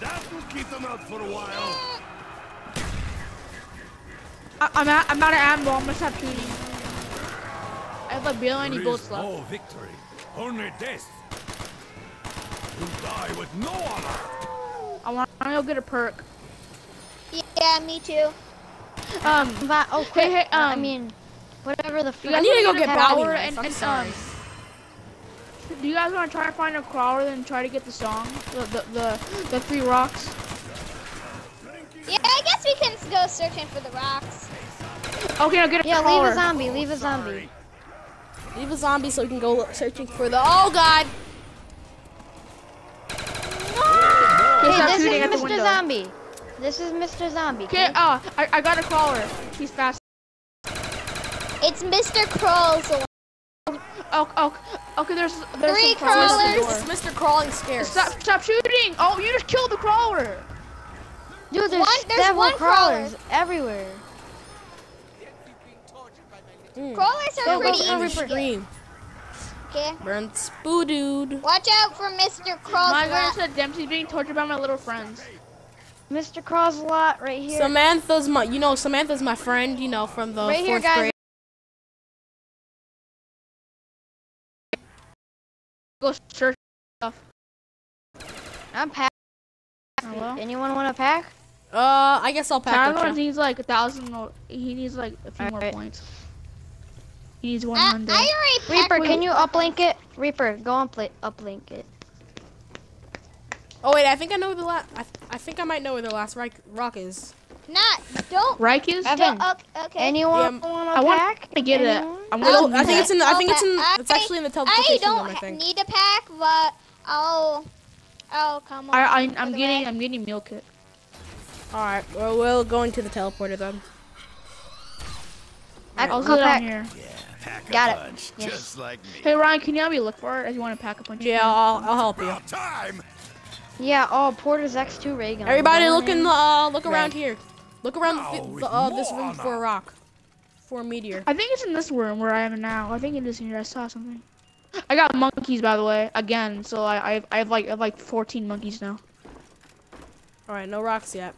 That will keep them out for a while. I, I'm out, I'm out of ammo. I'm gonna stop shooting. I have like barely any There bullets is left. no victory, only death. You die with no honor. I want to go get a perk. Yeah, me too. Um, But, oh, quick. hey, I um, mean, whatever the you frick. guys need to go get Bobby and, I'm and, sorry. Um, do you guys want to try to find a crawler and try to get the song? The the the, the three rocks. Yeah, I guess we can go searching for the rocks. Okay, I'll get a crawler. Yeah, leave a zombie. Leave a zombie. Leave a zombie so we can go searching for the. Oh God! Okay, Hey, this is Mr. Zombie. This is Mr. Zombie. Okay, uh, I, I got a crawler. He's fast. It's Mr. Crawls. Oh, oh, okay. There's there's Three some crawlers at the crawlers. door. It's Mr. Crawling Scarce. Stop, stop shooting! Oh, you just killed the crawler. Dude, there's, One- there's several one crawler. crawlers everywhere. Mm. Crawlers are Go, go, pretty go, On the easy to get. stream. Okay. Burn spoodood. Watch out for Mr. Crawls. My rat. God said Dempsey's being tortured by my little friends. Mr. Crawls a lot right here. Samantha's my, you know, Samantha's my friend, you know, from the Right here, fourth guys. grade. Go search stuff. I'm packing. Oh, well. Anyone want to pack? Uh, I guess I'll pack Tyler with you. needs like a thousand more. He needs like a few more Alright. points. He needs I, 100. I already Reaper, can you uplink it? Reaper, go on play uplink it. Oh wait, I think I know where the last. I, I think I might know where the last rock, rock is. Not. Don't. Reich is? Evan. Don't, okay. okay. Anyone Yeah, want I to want to get it. Anyone? I'm Oh, gonna. I think it's in. The, I think it's in. Okay, It's actually in the I teleportation room. don't I think. need to pack, but I'll. I'll come. I, I, I'm getting way. I'm getting mule kick. All right, well, we'll go into the teleporter then. I, I'll I'll sit down pack. here. Pack Got a it. punch, Yes. just like me. Hey Ryan, can you help me look for it? If you want to pack a punch. Yeah. I'll, I'll help you. About time. Yeah, oh, Porter's X2 ray gun. Everybody, look in in. the. Uh, look around Right. here. Look around the, Now the uh, this room for a honor. rock, for a meteor. I think it's in this room where I am now. I think it is here. I saw something. I got monkeys by the way again. So I I have, I have like I have like 14 monkeys now. All right, no rocks yet.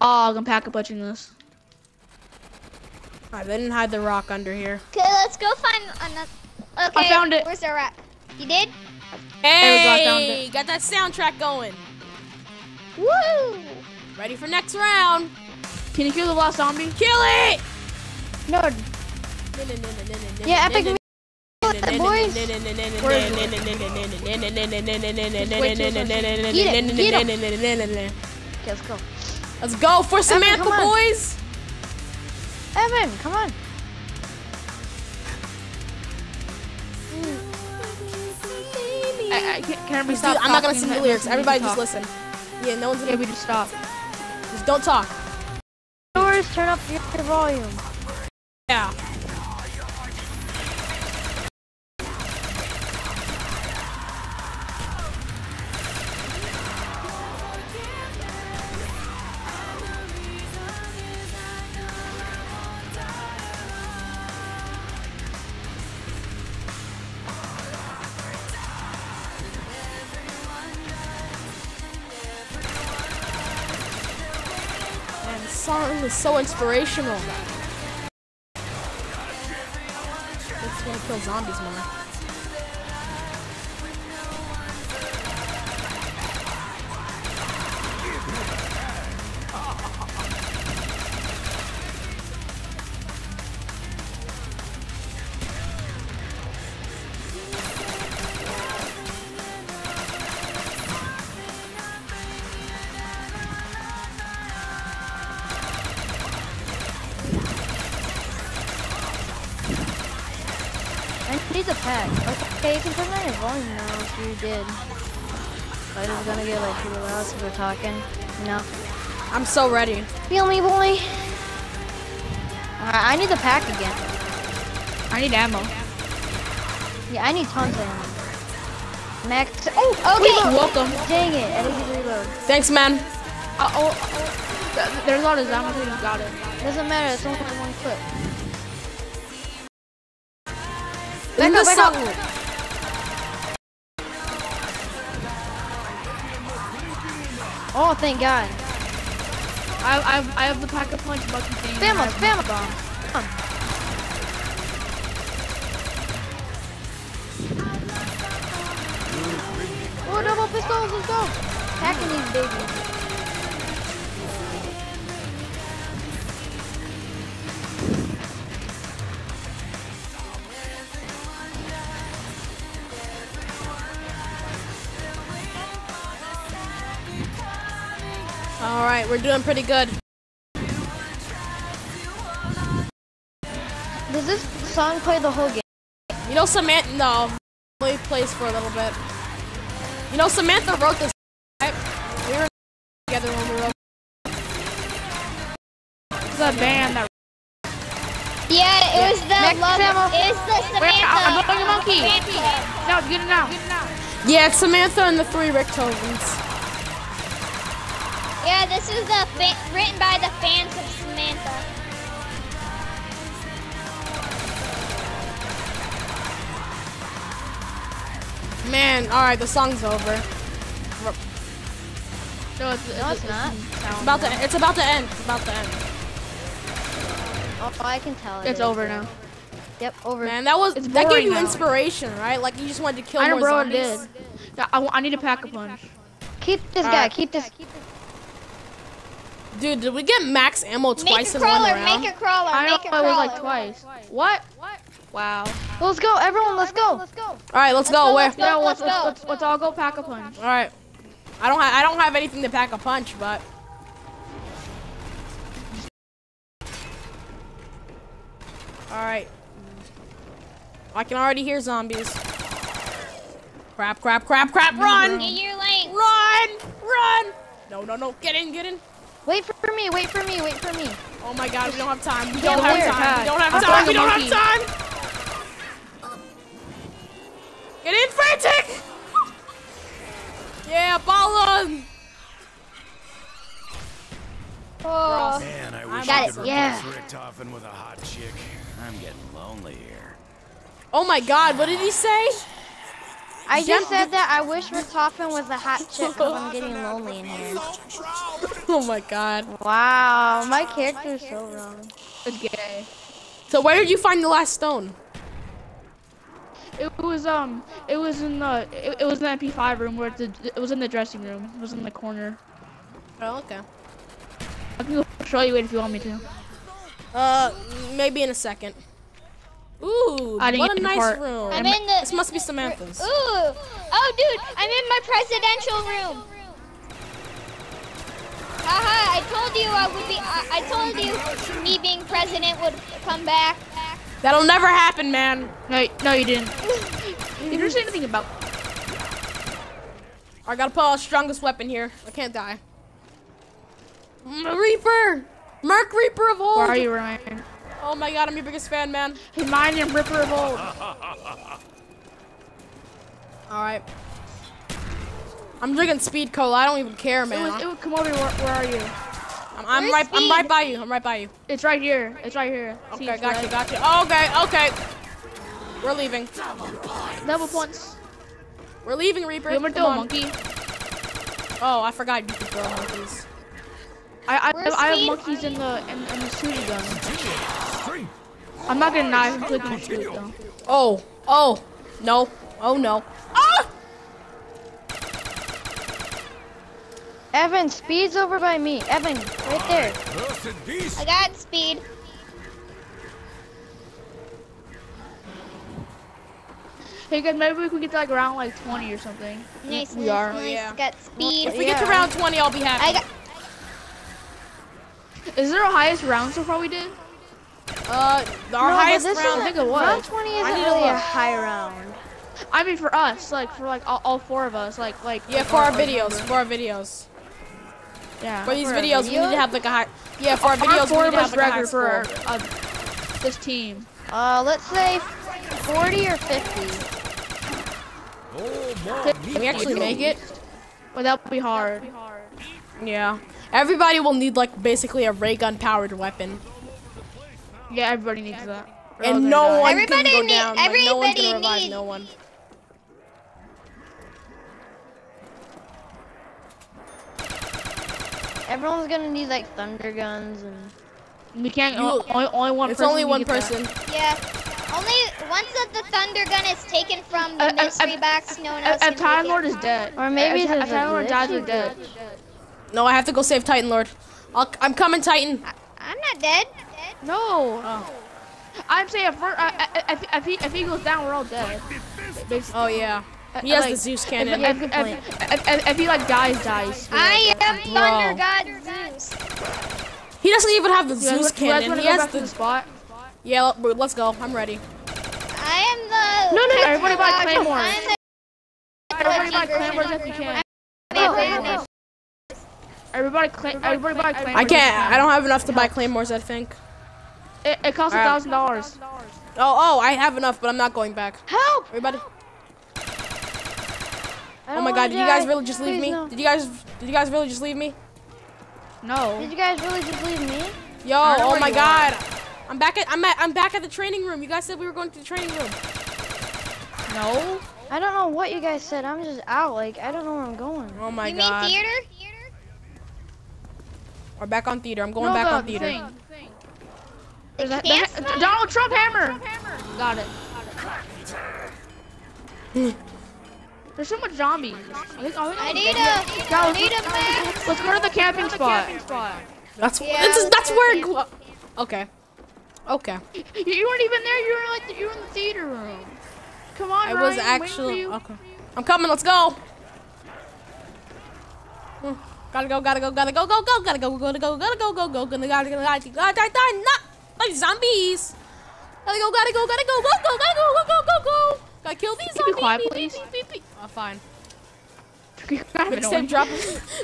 Oh, I'm gonna pack a punch in this. All right, they didn't hide the rock under here. Okay, let's go find another. Okay. I found it. Where's the rat? You did? There we go, I found Hey, got that soundtrack going. Woo! Ready for next round. Can you kill the last zombie? Kill it. No, yeah, epic me. boys. Okay, let's go. Let's go for Samantha, come boys. Evan, come on. I, I, can, can we stop? I'm not gonna sing the lyrics. Everybody just listen. Yeah, no one's gonna. we just stop. Just don't talk. Doors, turn up your volume. Yeah. So inspirational. Want to kill zombies more. Talking. No. I'm so ready. Feel me, boy? Alright, I need the pack again. I need ammo. Yeah, I need tons of ammo. Max. Oh, Okay. Welcome. dang it. I didn't reload. Thanks, man. Uh, oh, oh, there's a lot of so you got it. Doesn't matter, it's only one clip. Isn't up, back up. Oh, thank God. I, I, have- I have the pack of punch bucky thing. Spam us, spam bomb. Oh, double pistols, let's go. Packing these babies. All right, we're doing pretty good. Does this song play the whole game? You know, Samantha. No, only plays for a little bit. You know, Samantha wrote this. Right? We were together when we wrote. It's a band that. Yeah, it was the Max love. ammo. It was the Wait, Samantha. I'm going monkey. fan club. No, get it now. Get it now. Yeah, it's Samantha and the three Richtofens. Yeah, this is the fa- written by the fans of Samantha. Man, all right, the song's over. No, it's, it's, No, it's not. It's about to. It's about to end. It's about to end. Oh, I can tell. it It's is. over now. Yep, over. Man, that was It's that gave you now. inspiration, right? Like you just wanted to kill I know, more bro, zombies. it did. I, I need to pack a punch. Keep this guy. Alright. Keep this. Dude, did we get max ammo Make twice a in one crawler. round? Make a crawler. I know Make a it crawler. was like twice. What? What? Wow. Let's go, everyone. Let's go. Let's go. all right, let's, go. go, Where? let's go. Yeah, let's, let's let's, go. let's, let's all go pack a punch. All right. I don't. Ha- I don't have anything to pack a punch, but. All right. I can already hear zombies. Crap! Crap! Crap! Crap! Run! Get your lane. Run! Run! No! No! No! Get in! Get in! Wait for me. Wait for me. Wait for me. Oh my God! We don't have time. We don't have time. We don't have time. We don't have time. Get in, frantic! [LAUGHS] Yeah, ball on! Oh. Man, I I wish got I it, could yeah. Richtofen with a hot chick. I'm getting lonely here. Oh my God! What did he say? I just said that I wish Richtofen was a hot chick because I'm getting lonely in here. [LAUGHS] Oh my God! Wow, my character is so wrong. It's gay. So where did you find the last stone? It was um, it was in the, it, it was in the MP5 room where the, it was in the dressing room. It was in the corner. Oh, okay. I can go show you it if you want me to. Uh, maybe in a second. Ooh, I didn't what a nice part. room. I'm in the. This must be Samantha's. Ooh. Oh, dude, I'm in my presidential room. Haha, I told you I would be. I, I told you me being president would come back. That'll never happen, man. No, no, you didn't. [LAUGHS] you didn't say anything about. I gotta put our strongest weapon here. I can't die. Reaper! Merc Reaper of old! Where are you, Ryan? Oh my god, I'm your biggest fan, man. Hey, mine and Ripper of old. [LAUGHS] Alright. I'm drinking speed cola. I don't even care, It man. was, it would come over. Where, where are you? I'm, I'm right. I'm right by you. I'm right by you. It's right here. It's right here. Okay, it's gotcha, red. gotcha. Okay, okay. We're leaving. Double points. We're leaving, Reaper. You want to do a monkey? Oh, I forgot you could throw monkeys. I I, Where's I have monkeys in the in, in the shooting gun. I'm not gonna knife and click and shoot though. Oh, oh, no, oh no. Ah! Evan, speed's over by me. Evan, right there. I got speed. Hey guys, maybe we could get to like around like 20 or something. Nice, We nice, are. nice. Yeah. Got speed. If we get to round 20, I'll be happy. I got. Is there a highest round so far we did? uh, our No, but highest this round. I think it was. Round 20 isn't I need to really a high round. I mean for us, like for like all, all four of us, like like. Yeah, like, for our like, videos, number. for our videos. Yeah. For these our videos, we need to have like a high. Yeah, for our videos, four we of need to have like a high record for our, uh, this team. Uh, let's say 40 or 50. Oh, more Can we actually make it? But that would be hard. Yeah. Everybody will need like basically a ray gun powered weapon, Yeah, everybody needs that. We're and no die. one Everybody can go need- down. Like, no one's gonna everybody revive need- no one. Everyone's gonna need like thunder guns and. We can't. You- only, only one. It's person only one get that. person. Yeah. Only once that the thunder gun is taken from the Uh, mystery uh, box, no one else If, can if Time Lord is dead, Or maybe if, there's a Time Lord dies, we're dead. No, I have to go save Titan Lord. I'll, I'm coming, Titan. I'm not dead. No. Oh. I'm saying if, we're, if, if, he, if he goes down, we're all dead. Basically. Oh yeah. He has like, the Zeus If, cannon. if, if, if, if, if he like dies, dies. I am Bro. Thunder God Zeus. He doesn't even have the You Zeus you guys cannon. He has the. the spot? Yeah, let- let's go. I'm ready. I am the. No, no, no, [LAUGHS] everybody buy technological- claymores. [LAUGHS] Everybody buy version. claymores if you can. No. Everybody, cla- everybody buy claymores. I can't. I don't have enough to buy claymores. I think. It, it costs a thousand dollars. Oh, oh, I have enough, but I'm not going back. Help! Everybody. I Oh my God! Did you guys really just leave Please, me? no. Did you guys? Did you guys really just leave me? No. Did you guys really just leave me? Yo! I don't know Oh my you God! I'm back at. I'm at. I'm back at the training room. You guys said we were going to the training room. No. I don't know what you guys said. I'm just out. Like, I don't know where I'm going. Oh my You God! You mean theater? We're back on theater. I'm going no, back the on theater. Thing. There's a- can't Donald Trump hammer. Got it. [GASPS] There's so much zombies. I think, I think I I'm need getting- a. Guys, I need a max. Let's go to the camping spot. That's. Yeah, this is. That's where. okay. Okay. Okay. [LAUGHS] You you weren't even there. You were like you were in the theater room. Come on, I Ryan, was I'm actually. Okay. I'm coming. Let's go. Hmm. Hmm, Gotta go. Gotta go. Gotta go. Go. Go. Gotta go. Gotta go. Gotta go. Go. Go. Gotta go, gotta gotta gotta gotta die. Die. Not like zombies. Gotta go. Gotta go. Gotta go. Go. Go. Gotta go. Go. Go. Go. Go. Gotta kill these zombies. be quiet, please? Oh, fine. Kind of annoying. Mixtape dropping.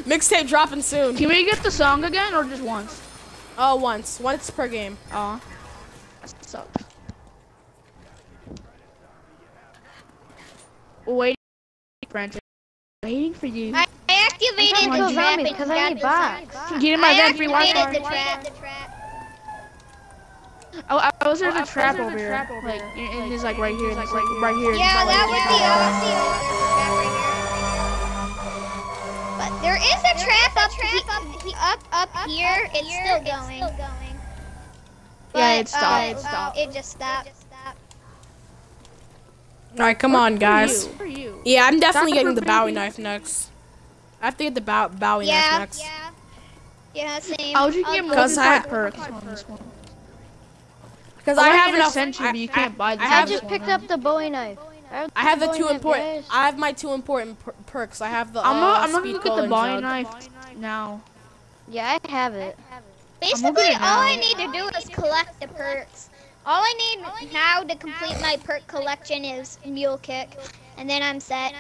Mixtape dropping soon. Can we get the song again or just once? Oh, once. Once per game. Oh, that sucks. Waiting, Francis. Waiting for you. I, I activated I'm the trap zombies and 'cause I need the bots. zombies. Get in my I vent free activated Wi-Fi. the trap. The trap. Oh, I, I was there's a trap over here. Like, and it's like right here, like right, right here. Yeah, that was the here. OC. There's a trap right here. But there is a trap up, he- up, up here. It's still going. But, Yeah, it stopped. uh, It stopped. It just stopped. All right, come on, guys. For you. Yeah, I'm definitely Stop getting the Bowie baby. knife next. I have to get the bow Bowie knife next. yeah. Yeah, same. How would you I'll get do more than five perks on this one? Because Oh, I I have had enough. Ascension, I, but you can't buy the I I have, This just one, picked up the Bowie knife. I, I have the Bowie two important. guys. I have my two important per perks. I have the. I'm uh, gonna, I'm gonna speed look at the Bowie knife now. Yeah, I have it. Basically, all. I need to do is collect the perks. All I need now to complete my perk collection is Mule Kick, and then I'm set.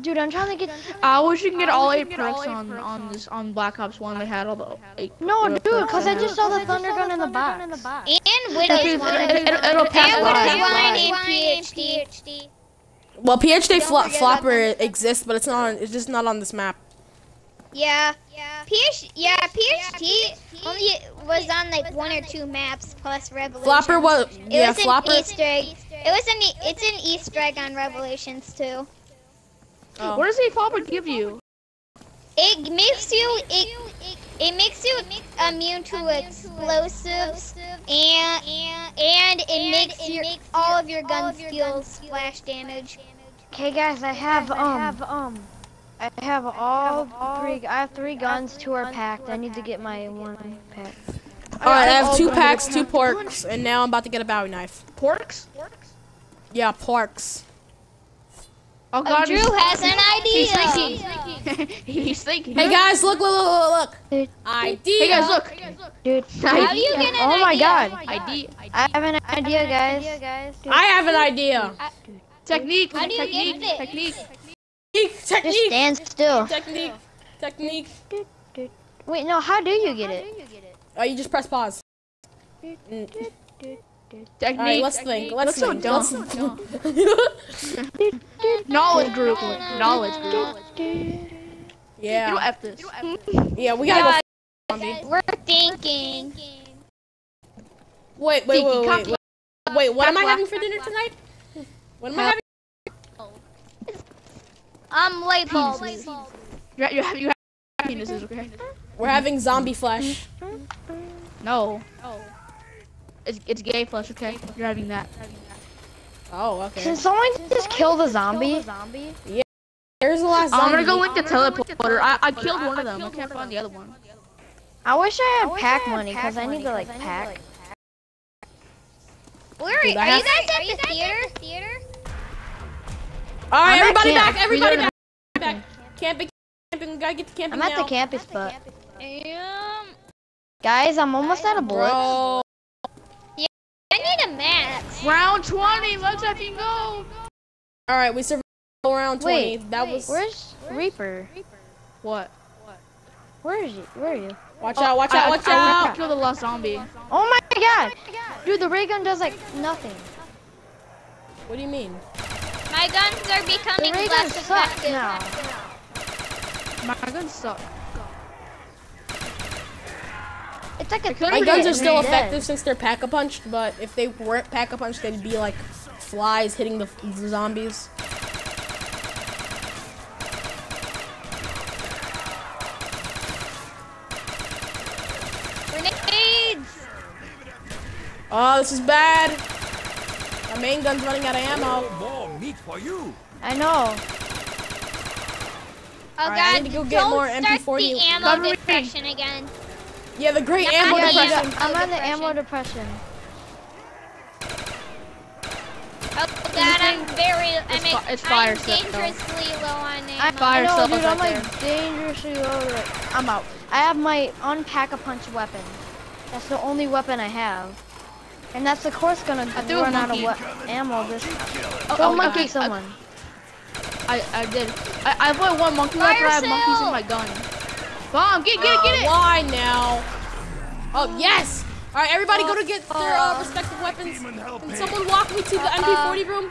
Dude, I'm trying to get. I wish you can get all eight perks on on this on Black Ops One. They had all the eight. No, dude, because I just saw the thunder gun in the box. And Widow's It'll, it'll, it'll, it'll pass by. Widow's Wine and PhD. Well, PhD Don't flo forget flopper exists, but it's not. On, it's just not on this map. Yeah. Yeah. PH, yeah, PhD only was on like one or two maps plus Revolution. Flopper was. It Yeah, was flopper. an Easter egg. It was an e- it's an Easter egg on Revelations too. Oh. What does a flopper give you? It makes you it It makes you immune to explosives, and and it makes your all of your guns deal splash damage. Okay, guys, I have um, um, I have all three. I have three guns. Two are packed. I need to get my one pack. All right, I have two packs, two porks, and now I'm about to get a Bowie knife. Porks? Yeah, porks. Oh Oh, God, Drew has an idea. He's idea. thinking. he's thinking. Hey guys, look, look, look, look, look. Idea. Hey guys, look. Dude, How do you get an oh my idea? god, oh, ID. I have an idea, guys. I have an idea. Technique. How do you technique. get it? Technique. Technique, Just stand still. technique, technique. Wait, no, how do you get it? Oh, you just press pause. Mm. Technique. All right, let's think. Let's so think. dumb. Let's- [LAUGHS] Knowledge group. Knowledge group. You yeah, don't F this. yeah, we gotta Yeah, go. Zombie. We're thinking. Wait, wait, wait, Thinking, wait, copy. wait. Wait, what am I having for dinner tonight? What am I having? Um, light bulbs. You have, you have, you have penises, okay? We're having zombie flesh. No. Oh. It's, it's gay flesh, okay? You're having that. Oh, okay. Can someone just kill the zombie? zombie Yeah. There's the last I'm zombie. gonna go link the teleporter. I, I killed one of them. I can't find the other one. I wish I had pack money because I need to like pack. Where are, Dude, are you guys at the theater? Theater? All right, I'm everybody camp. back. Everybody We back. back. Camping, camping. We gotta get to camping I'm at now. the campus spot. Um, Guys, I'm almost out of bullets. Bro. Yeah, I need a max. Round 20. Let's fucking go. All right, we survived around 20. Wait, that was. Where's Reaper? What? Where is you? Where are you? Watch out! Watch out! I, Watch I, I, out! killed the last zombie. Oh my god! Dude, the ray gun does like nothing. What do you mean? My guns are becoming ray gun less sucks effective. now. My gun sucks. It's like a My three guns are still and effective dead. since they're pack a punched, but if they weren't pack a punched, they'd be like flies hitting the, the zombies. Grenades! Oh, this is bad. My main gun's running out of ammo. No more meat for you. I know. Oh Alright, I god, need to go get don't more start MP40 the ammo Cover me. depression again. Yeah, the great Yeah, ammo yeah, Yeah, depression. dude, I'm on the Depression. ammo depression. Oh god, I'm very, I'm, It's it's fire I'm set, though. dangerously low on ammo. I, fire I know, dude, I'm like dangerously low. Like, I'm out. I have my unpack a punch weapon. That's the only weapon I have. And that's of course gonna threw run out of monkey. we- ammo this Oh, Go oh, monkey I- I- someone. I, I did. I, I put one monkey left, but I have Fire monkeys in my gun. Bomb, get, get it, get Uh, it! Why now? Oh, yes! Alright, everybody go to get their uh, respective weapons. Can someone walk me to the MP40 room?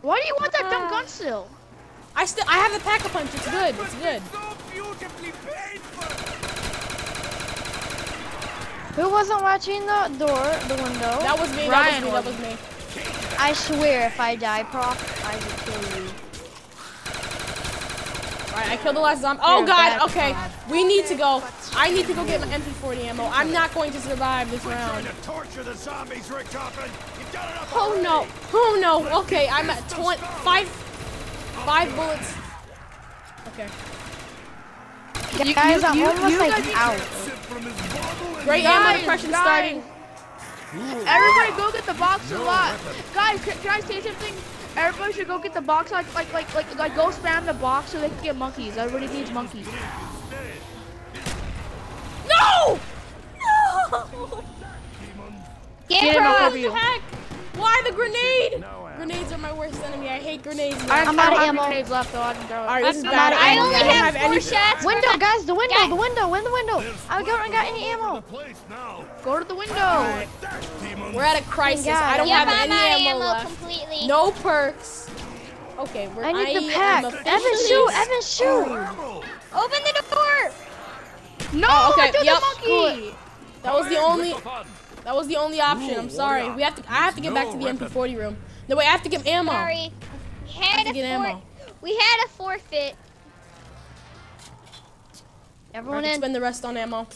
Why do you want that dumb gun still? I still, I have the pack a punch. It's good. It's good. Who wasn't watching the door, the window? That was me. Ryan that was me. That was me. I swear, if I die, Prof, I will kill you. Alright, I killed the last zombie. Oh god, okay. We need to go. I need to go get my MP40 ammo. I'm not going to survive this Trying round. to torture the zombies, Richtofen. You've done enough Oh no. Oh no. Okay, I'm at 20, five, five bullets. Okay. You- Guys, you- I'm you- almost you like guys- out. From his bottle and Great Guys, ammo depression guys. starting. Everybody go get the box a lot. Guys, can, can I say something? Everybody should go get the box like like like like like go spam the box so they can get monkeys. Everybody needs monkeys. No! No! Get Get him Rob. over you. the heck? Why the grenade? No ammo. Grenades are my worst enemy. I hate grenades. I, I'm I out of ammo. grenades left though. I can throw it. Alright, this is I'm bad. out of I only guys. have any- four shots. Window, guys, the window, Guys. the window, in the window. There's I don't fire got any ammo. the place now. Go to the window. That demon. We're at a crisis. God. I don't Yep, have I'm any ammo, ammo left. completely. No perks. Okay, we're I need the pack. Evan, shoot, Evan, oh, shoot. Open the door. No, Oh, okay, I killed yep. the monkey. That was the only. With the fun. That was the only option. I'm sorry. We have to. I have to get back to the MP40 room. No, wait. I have to get ammo. Sorry. We have had to a get for- ammo. We had a forfeit. Everyone can in. spend the rest on ammo.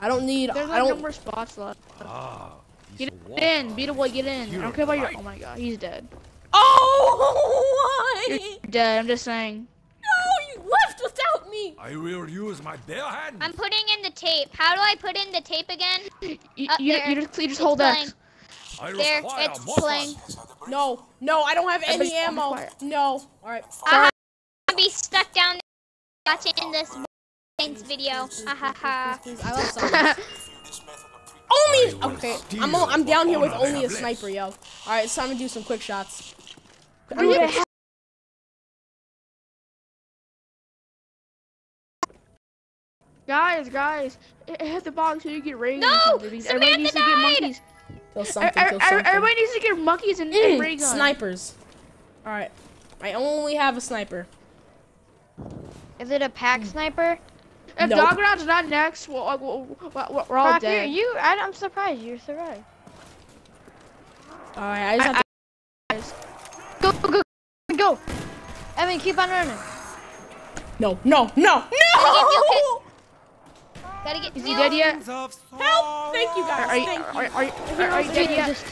I don't need. There's I like no don't. more spots left. Ah, he's Get a walker. in, beat a boy, get in. I You're don't care about your. Oh my god, he's dead. Oh, [LAUGHS] why? You're dead. I'm just saying. No, you left without me. I will use my bare hand. I'm putting in the tape. How do I put in the tape again? You, you, you just, you just hold playing. X. I There, it's more playing. No, no, I don't have any ammo. No. All right. I'm gonna be stuck down there watching this Saints video. Ha ha ha. Please, I love [LAUGHS] zombies. only. Okay. I'm. o- I'm down here with only a sniper, yo. All right, it's time to do some quick shots. I'm gonna- Guys, guys, hit hit the box so you get ray No! Samantha needs get died! Monkeys. Kill something. er- Kill er- something. Everybody needs to get monkeys and, and ray Mm, guns. snipers. All right. I only have a sniper. Is it a pack sniper? If Nope. Dog Round's not next, we'll, we'll, we'll, we're we're all Rock, dead. you, I, I'm surprised you survived. All right. I just have to. Go, go, go, go. Evan, keep on running. No. No. No. No. [LAUGHS] [LAUGHS] Gotta get Is he dead yet? Help! Thank you guys. Are you, Thank are, you. are, are, are you dead yet? Just,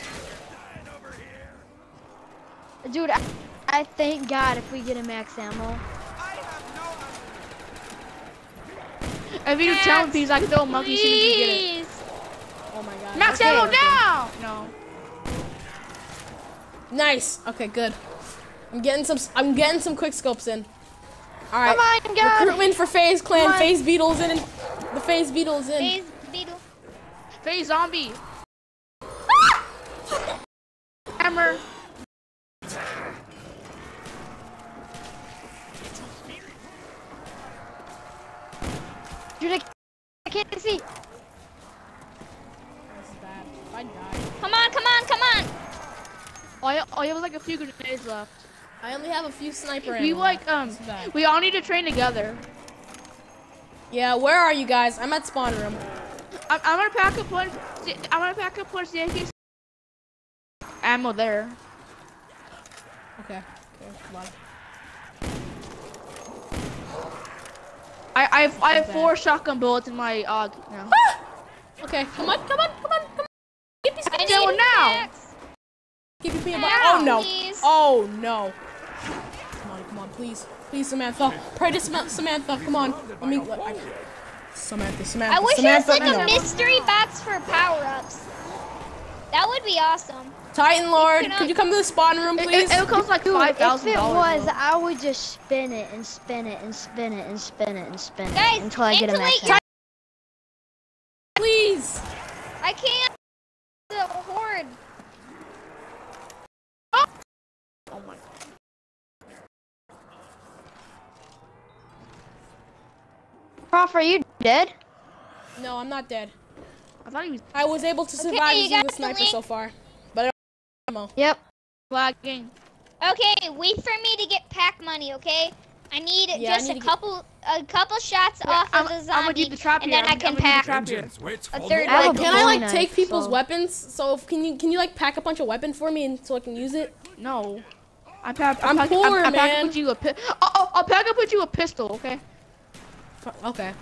dude, I, I thank God if we get a max ammo. If you tell him, please, I can throw a monkey as soon as you get it. Oh my god. Max Okay, ammo okay. now! No. Nice. Okay, good. I'm getting some. I'm getting some quick scopes in. All right. Come on, God. Recruitment for FaZe Clan. Come. Phase Beetles in. The Phase Beetles in. Phase beetle. Phase zombie. [LAUGHS] Hammer. Dude, I, I can't see. This is bad. If I die. Come on, come on, come on. All you, all you have like a few grenades left. I only have a few sniper We like um, This is bad. we all need to train together. Yeah, where are you guys? I'm at spawn room. I'm, I'm gonna pack up one. I'm gonna pack up one CAK ammo there. Okay. Okay. Come on. I I have, I have four shotgun bullets in my uh. No. Okay. Come on. Come on. Come on. Come on. Give me some. I Dylan, now. Give me peanut Oh no. please. Oh no. Come on. Come on. Please. Please, Samantha. Pray to Sam- Samantha. Come on. Let me. Let, I, Samantha. Samantha. I wish there was Samantha. like a mystery box for power-ups. That would be awesome. Titan Lord, cannot- could you come to the spawn room, please? it, it costs like Dude, five if it dollars. was, I would just spin it and spin it and spin it and spin it and spin it Guys, until I get a max please. I can't. The horde. Oh my. Prof, are you dead? No, I'm not dead. I thought he was I was able to survive you using the got the sniper so far, but I don't have ammo. Yep. lagging. Okay, wait for me to get pack money, okay? I need Yeah, I just need a to get- couple, a couple shots Yeah, off I'm, of the I'm gonna zombie, the trap and here. then I I'm- can I'm gonna the pack. trap here. A third no I one. Can I like bowie take people's so- weapons? So if, can you can you like pack a punch of weapons for me and so I can use it? No. I pack. I'm pack, poor, I'm, I'm pack man. put you a pi- I'll, I'll, I'll pack up put you a pistol, okay? F- Okay.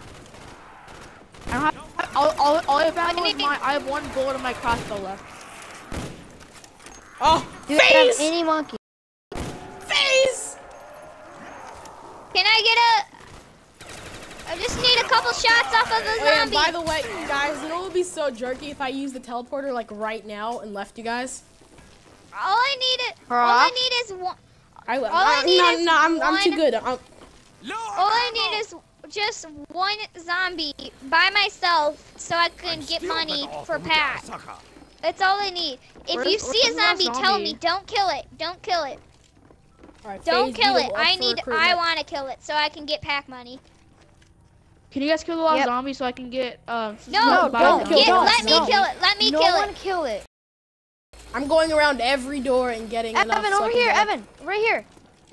I don't have. I'll, I'll, all I have I ammo is need- my. I have one bullet in my crossbow left. Oh, Do you have any monkey? Face! Can I get a? I just need a couple shots off of the Oh, yeah, zombie. by the way, guys, you know what would be so jerky if I used the teleporter like right now and left you guys? all I need is, all I need is one. I, All I need no, is no, I'm, I'm too good. I'm, All I need is just one zombie by myself, so I can get money for with pack. That's all I need. If Where's- you see a where's that zombie, tell me. Don't kill it. Don't kill it. all right, Don't kill it. I need. I want to kill it so I can get pack money. Can you guys kill the last Yep. zombie so I can get um? No, No, don't kill Get, don't, let me no. kill it. Let me no kill one it. kill it. I'm going around every door and getting enough. Evan, so over here, get- Evan, right here.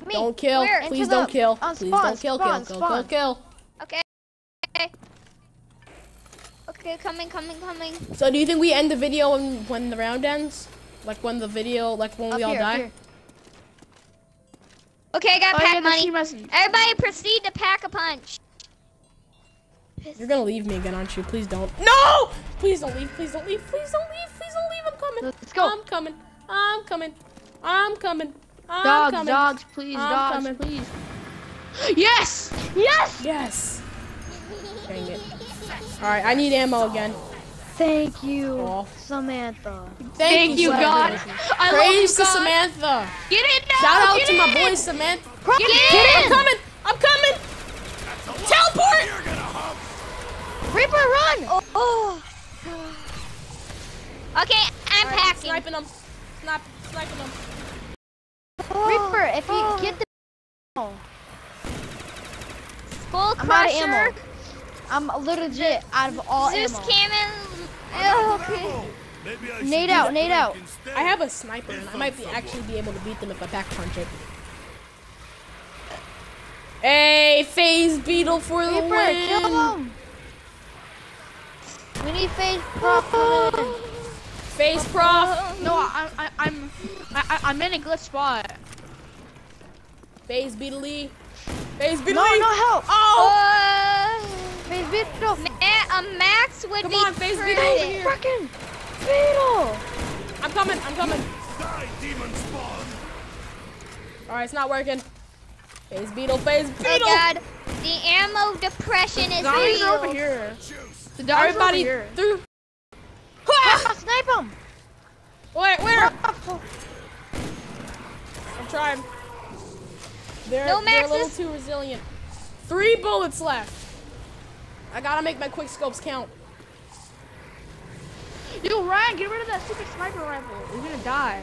Me. Don't kill. Where? Please Into don't the- kill. on Please don't kill. spawn, kill. Kill. spawn. Kill. Kill. Okay. Okay, coming, coming, coming. So do you think we end the video when, when the round ends? Like when the video, like when Up we all here, up die? here. Okay, I got Oh pack yeah, money. message. Everybody proceed to pack a punch. You're gonna leave me again, aren't you? Please don't. No! Please don't leave. Please don't leave. Please don't leave. Please don't leave. I'm coming. Let's go. I'm coming. I'm coming. I'm coming. I'm Dogs, coming. dogs, please, I'm dogs, coming. please. [GASPS] Yes! Yes! Yes. [LAUGHS] Dang it. All right, I need ammo again. Thank you, Aw. Samantha. Thank you, God. I love you, Praise to God. Samantha. Get in now. Shout out get to my boy Samantha. Get it! I'm coming. I'm coming. Teleport. You're gonna. Reaper, run! Oh. Okay, I'm All right, packing. sniping them. Snip, sniping them. Reaper, if you oh. get the Full I'm out of ammo. I'm legit out of all Zeus ammo. cannon. Oh, okay. Maybe I should Nade use out, a nade out. I have a sniper, and I might be actually be able to beat them if I back punch it. Hey, FaZe beetle for the Reaper, win. kill him! We need FaZe prop. FaZe prof. No, I, I, I'm, I, I- I'm in a good spot. FaZe beetle. FaZe beetle. No, no help! Oh. Uh, FaZe beetle! Ma- a max would Come be on, FaZe beetle over here. Frickin' beetle! I'm coming. I'm coming. Die, demon spawn. All right, it's not working. FaZe beetle. FaZe Oh beetle. god, the ammo depression is Zombies are over here. The dogs Everybody over here. through. Ah! Snipe him! Where? Where? I'm trying. They're, No they're a little too resilient. Three bullets left. I gotta make my quick scopes count. Yo, Ryan, get rid of that stupid sniper rifle. You're gonna die.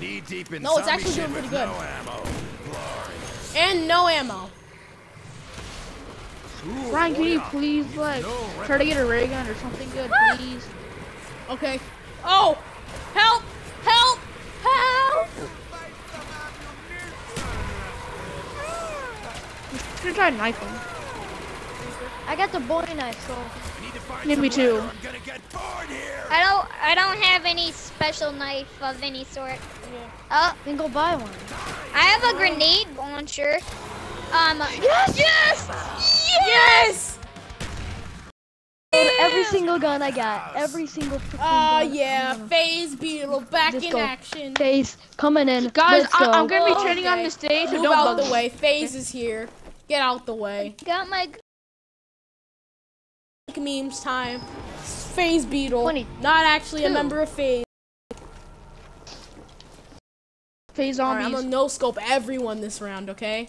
Knee deep in No, it's actually doing pretty good. No ammo. Glorious. And no ammo. Ooh, Ryan, can you please, like, no try to get a ray gun or something good, ah! please? Okay. Oh! Help! Help! Help! I'm gonna try to knife him. I got the boy knife, so. Need Yeah, me too. I'm gonna get bored here. I don't I don't have any special knife of any sort. Oh, Then go buy one. I have a grenade launcher. Um Yes! Yes! Yes! Every single gun I got. Every single Oh gun. yeah, FaZe beetle back Just in go. action. FaZe coming in. Guys, Let's I, go. I'm gonna be Oh, training on okay. the stage, so Move don't out bug the me. way. FaZe is here. Get out the way. Got my Memes time. FaZe beetle. 20. Not actually a member of FaZe. FaZe Alright, zombies. I'm gonna no scope everyone this round, okay?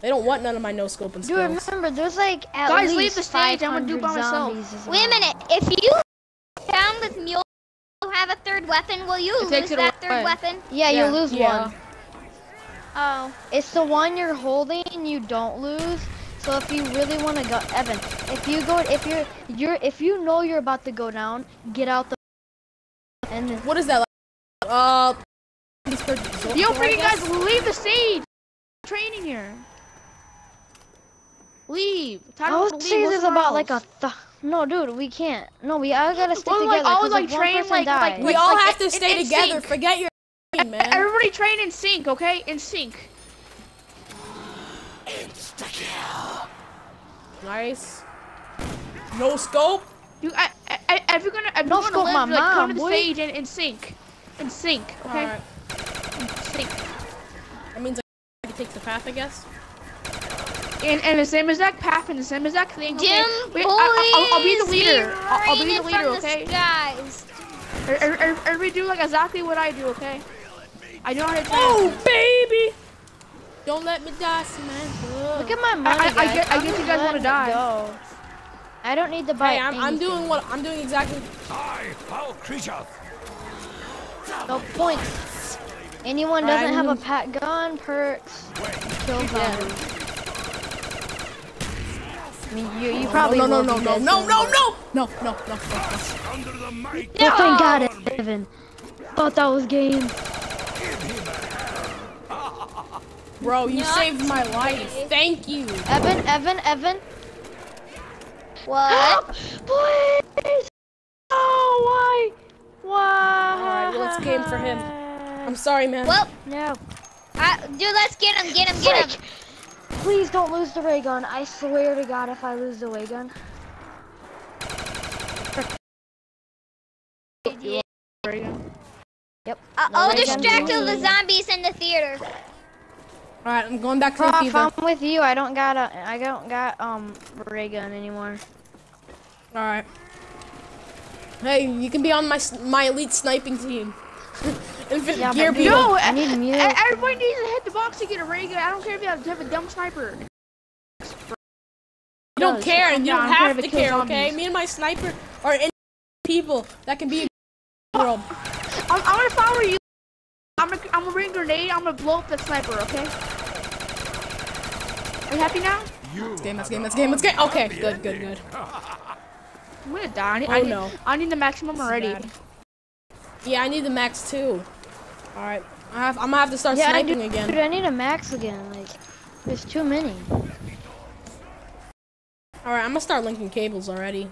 They don't want none of my no scoping Dude, skills. remember, there's like at Guys, least leave the stage, I'm gonna do by 500 myself. zombies Wait a minute. If you down with mule you have a third weapon, will you It lose that away. third weapon? Yeah, Yeah. you lose Yeah. one. Oh. It's the one you're holding you don't lose. So if you really want to go, Evan, if you go, if you're, you're, if you know you're about to go down, get out the, and then What is that? Like? Uh. these per- Yo, I freaking guys, leave the stage. Training here. Leave. Time I to would leave. say Go there's somewhere about like a, th- no, dude, we can't. No, we all gotta stick Well, like, together. all, 'cause like, if train, person like- like- We like- all like, have to stay in together. sync. Forget your man. Everybody train in sync, okay? In sync. Nice. No scope. You, I, I, I, if you're gonna, if No you're scope gonna my live, like, come to the boy. stage and in sync, in sync, okay? Alright. In sync. That means I take the path, I guess. And, and the same exact path and the same exact thing. Okay? Dim Wait, I, I, I'll, I'll be the leader. I'll, I'll be the leader, okay? The skies. Er- er- er- Everybody do like exactly what I do, okay? I know how to train. Oh, baby! Don't let me die, Samantha. Look at my money, I- I guys. get- I I'm you guys wanna die. go. I don't need to buy Hey, I'm, I'm doing what I'm doing exactly. Die, foul creature. No points. Anyone Alright, doesn't have a I'm- pat gun, perks, kill zombies. I mean, you, you probably no, no, will no, be no, dead no, soon. no, no, no, no, no, no, no. Under the might. Thank God, Evan. Thought that was game. [LAUGHS] Bro, you saved my life. Thank you. Evan, Evan, Evan. What? [GASPS] Please. Oh, why? Why? All right, well, it's game for him. I'm sorry, man. Well, no. I, dude, let's get him, get him, get him. Please don't lose the ray gun. I swear to God, if I lose the ray gun. Yep. Uh, I'll distract all the zombies in the theater. All right, I'm going back to the Prof, fever. I'm with you. I don't got a. I don't got um ray gun anymore. All right. Hey, you can be on my my elite sniping team. [LAUGHS] Infinite Yeah, gear people. No, I need mute. E- Everybody needs to hit the box to get a ray gun. I don't care if you have, have a dumb sniper. You don't does. care, and you don't don't have to care, okay? zombies. Me and my sniper are in people that can be a world. I'm, I'm gonna follow you. I'm gonna, I'm gonna bring a grenade. I'm gonna blow up the sniper. Okay. Are you happy now? You Let's game, let's game, a let's game, let's game. Okay, good, good, ending. good. [LAUGHS] I'm gonna die. I need, Oh, I need, no. I need the maximum already. bad. Yeah, I need the max too. All right, I have, I'm gonna have to start Yeah, I sniping do- again. Dude, I need a max again. Like, there's too many. All right, I'm gonna start linking cables already.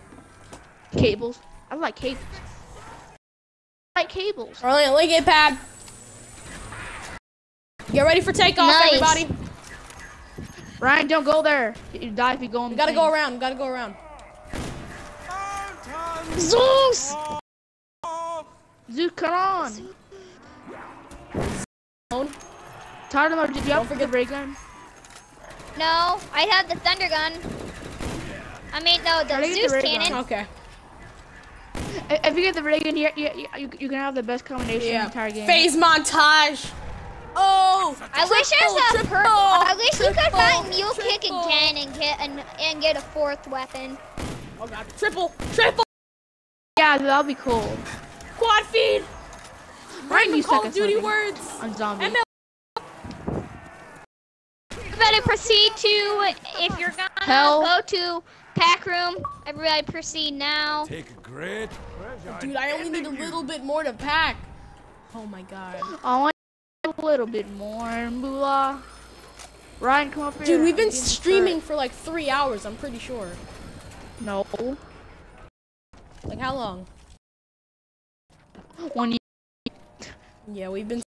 Cables. I like cables. I like cables. All right, link it, pad. Get ready for takeoff, Nice. everybody. Ryan, don't go there. You die if you go in. We gotta go around. We gotta go around. Zeus! Zeus, come on. Zone. Tyler, did you Don't have forget- the ray gun? No, I have the thunder gun. I mean, no, the to get the Zeus gun. cannon. Okay. If you get the ray gun, you, you, you, you can have the best combination in the entire game. FaZe montage. Oh. I wish there's a triple, per- I wish you could find Mule Kick again and get an, and get a fourth weapon. Oh god. Triple. Triple. Yeah, that'll be cool. Quad feed. Ryan, Random you Call of Duty sniping. words. On zombie. ML. Everybody proceed to, if you're gonna Hell. go to pack room, everybody proceed now. Take a great pleasure. Dude, I only need a little bit more to pack. Oh my god. I want a little bit more, Mbula. Ryan, come up here. Dude, we've been I'm streaming for like three hours, I'm pretty sure. No. Like how long? [GASPS] One year. Yeah, we've been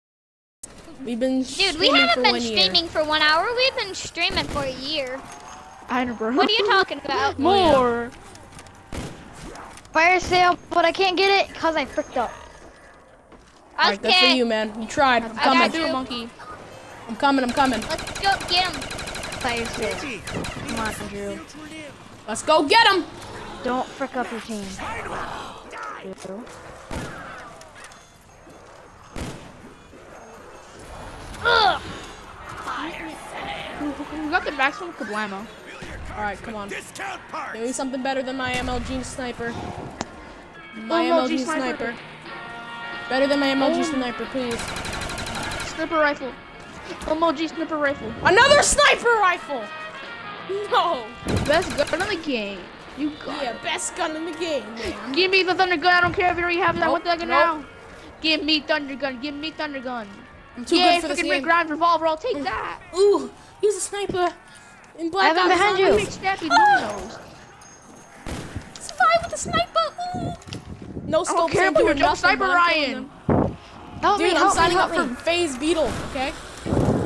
we've been Dude, we haven't for been one year. streaming for one hour. We've been streaming for a year. I don't know, bro. What are you talking about? [LAUGHS] More. Fire sale, but I can't get it because I fricked up. Alright, that's for you, man. You tried. I'm I coming. got Do you. it, monkey. I'm coming. I'm coming. let's go get him. Fire sale. Come on, Drew. Let's go get him. Don't frick up your team. Drew. We got the maximum kablamo. All right, come on. Discount parts. Give me something better than my MLG sniper. My MLG MLG, sniper. sniper. Better than my MLG Oh. sniper, please. Sniper rifle. MLG sniper rifle. Another sniper rifle. No. Best gun in the game. You got Yeah, best gun in the game, man. Give me the thunder gun. I don't care if you already have it. I Nope, want that gun nope. now. Give me thunder gun. Give me thunder gun. I'm too yeah, good for this freaking Rick game. Grimes revolver. I'll take that. Ooh, use a sniper. In Black Evan, Ops behind you. Zombies. Big snappy ah! dominoes. Survive with a sniper. Ooh. No I scopes don't care about your doing nothing, sniper, but I'm killing Ryan. them. Help Dude, me, I'm help me, signing help up me. for FaZe Beetle, okay?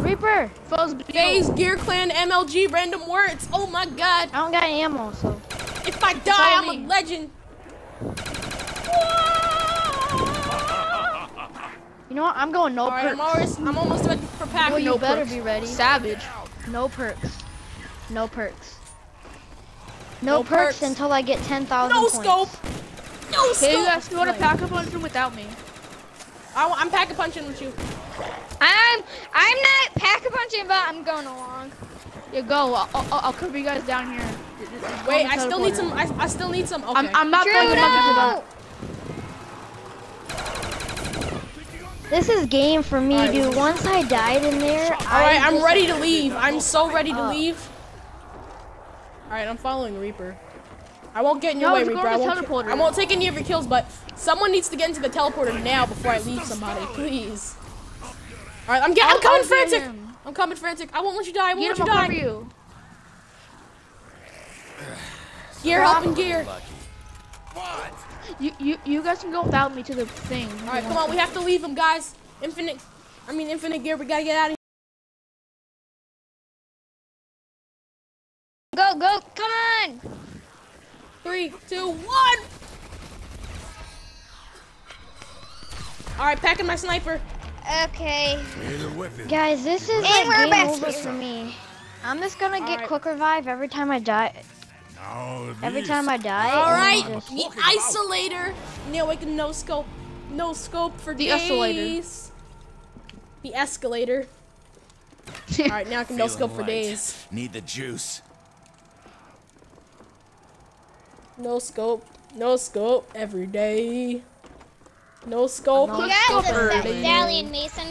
Reaper. Fuzz FaZe Gear Clan MLG random words. Oh my god. I don't got any ammo, so. If I die, all I'm me. a legend. You know what? I'm going no Alright, I'm perks. always I'm almost ready for pack. Well, you no better perks. be ready. Savage. No perks. No perks. No No, perks, perks. until I get 10,000 No points. scope. No Hey, scope. you guys want to pack up on without me? I, am pack a punching with you. I'm I'm not pack a punching, but I'm going along. Yeah, go. I'll, I'll, I'll cover you guys down here. Wait, I still need some. I, I still need some. Okay. I'm, I'm not throwing the monkey Judo! This is game for me, Alright. dude. Once I died in there, All right, I I'm ready to leave. I'm so ready to Uh. leave. All right, I'm following Reaper. I won't get in your No, way, Reaper. I won't. I won't take any of your kills, but someone needs to get into the teleporter now before I leave somebody, please. All right, I'm getting. I'm coming frantic. him. I'm coming frantic. I won't let you die. I won't Get let him, you die. you. Gear helping gear. What? You, you, you guys can go without me to the thing. All right, come on. We have to leave him, guys. Infinite. I mean, infinite gear. We gotta get out of here. Go, go. Three, two, one. All right, packing my sniper. Okay. Need a weapon. Guys, this is And like we're game back. over for me. I'm just gonna get Alright. quick revive every time I die. Now Every time I die. All and right, just- the isolator. Neil, we can no scope, no scope for The days. escalator. The escalator. [LAUGHS] All right, now I can no scope for days. Need the juice. No scope, no scope every day. No scope. You guys Stopper, are baby. Stallion Mason.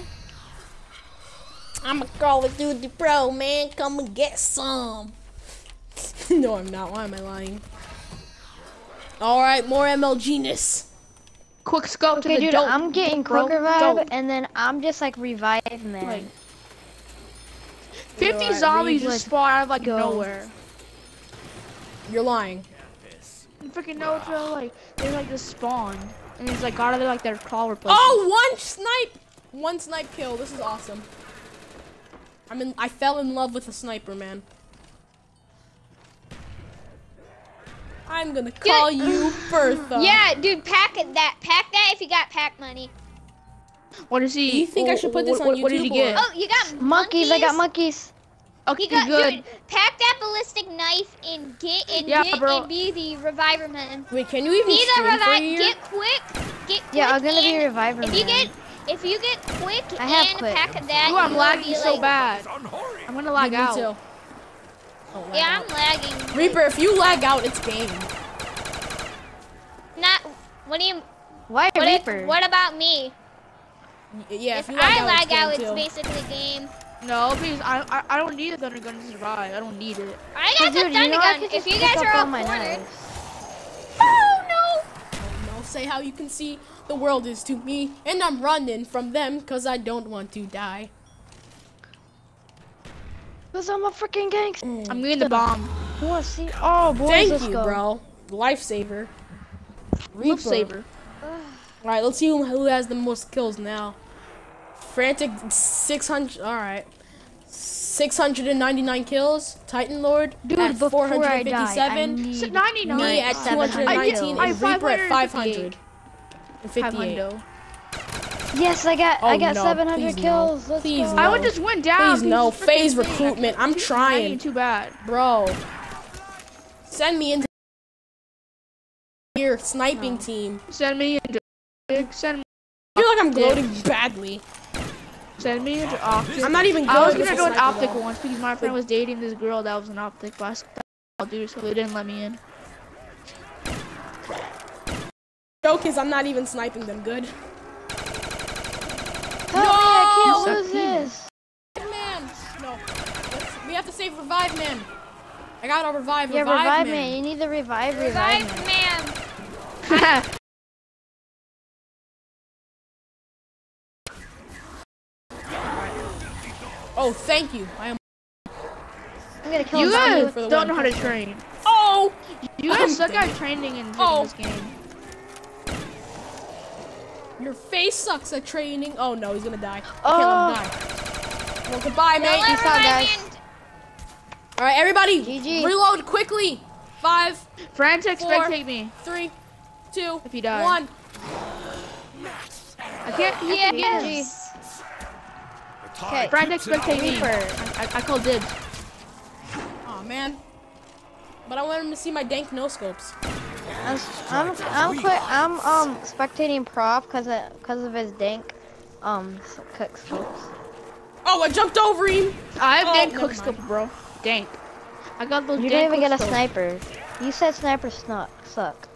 I'm a Call of Duty pro, man. Come and get some. [LAUGHS] no, I'm not. Why am I lying? All right, more MLG-ness. Quick scope to Okay, the dude, dope. I'm getting bro. quick revive, Dope. and then I'm just like revive man. Like, 50 Alright, zombies just spawn out of like go. nowhere. You're lying. You freaking know it's real, like they like just spawned. And it's like got out of like their crawl replacement. Oh, one snipe, one snipe kill. This is awesome. I mean. I fell in love with a sniper, man. I'm gonna call you Bertha. Yeah, dude, pack it that. Pack that if you got pack money. What is he? Do you think I should put this what, on What did he get? Oh, you got monkeys, I got monkeys? Monkeys. Okay, You got good. dude. Pack that ballistic knife and get and Yeah, get bro. and be the reviver man. Wait, can you even Be the stream for a revive. year? Get quick. Get quick. Yeah, I'm gonna be and reviver If you get if you get quick I have and quick. pack that, Ooh, I'm you will lagging so like- bad. I'm gonna lag Me out. too. Oh, lag Yeah, out. I'm lagging. Reaper, if you lag out, it's game. Not. What do you? Why What, if- Reaper? what about me? Y- Yeah, if, If you lag I out, lag it's game out, it's basically game. No, because I, I I don't need a thunder gun to survive. I don't need it. I Hey, got the dude, you thunder know gun. If you guys are all all my cornered. Oh no! No, say how you can see the world is to me, and I'm running from them because I don't want to die. Cause I'm a freaking gangster. Mm. I'm getting the bomb. You wanna see? Oh, boy, Thank let's you, go. bro. Lifesaver. Reap saver. All right, let's see who, who has the most kills now. Frantic 600. All right. 699 kills. Titan Lord Dude, at before I die, I 457. need 99. Me at 700 219 I and Reaper at 558. 558. 500. Yes, I got I Oh, got no, 700 please no. kills. Let's Please go. no. I would just went down. Please no. FaZe. Recruitment. I'm trying. Too bad. Bro. Send me into your sniping team. Send me into. Send, I feel like I'm gloating badly. Send me into OpTic. I'm not even good I was gonna a go an sniper OpTic though. once because my friend was dating this girl that was an OpTic, but I said, I'll do so they didn't let me in. Joke is I'm not even sniping them good. Help me, I can't No! lose this. Man, no. Let's- we have to save revive man. I gotta revive Yeah, revive, revive man. man. You need the revive, Revive revive man. man. [LAUGHS] Oh, thank you. I am. I'm gonna kill you guys- guys for the don't know how to train. Oh, You I'm guys suck dead. at training in Oh. this game. your face sucks at training. Oh no, he's gonna die. I Oh. can't let him die. Well, goodbye, Don't mate. let Peace out, guys. man. All right, everybody, GG. reload quickly. Five, Frantic Four. spectate me three, two, if you die. one. I can't. Yes. The tide Frantic keeps it me. Reaper. I, I, I call dibs. Oh man. But I want him to see my dank no scopes. I'm I'm I'm, quit, I'm um spectating prop because of because of his dank um cook scopes. Oh, I jumped over him. I have Oh, dank never cook scope, bro. Dank. I got those. You dank didn't even get a cook scopes. sniper. You said snipers snuck suck.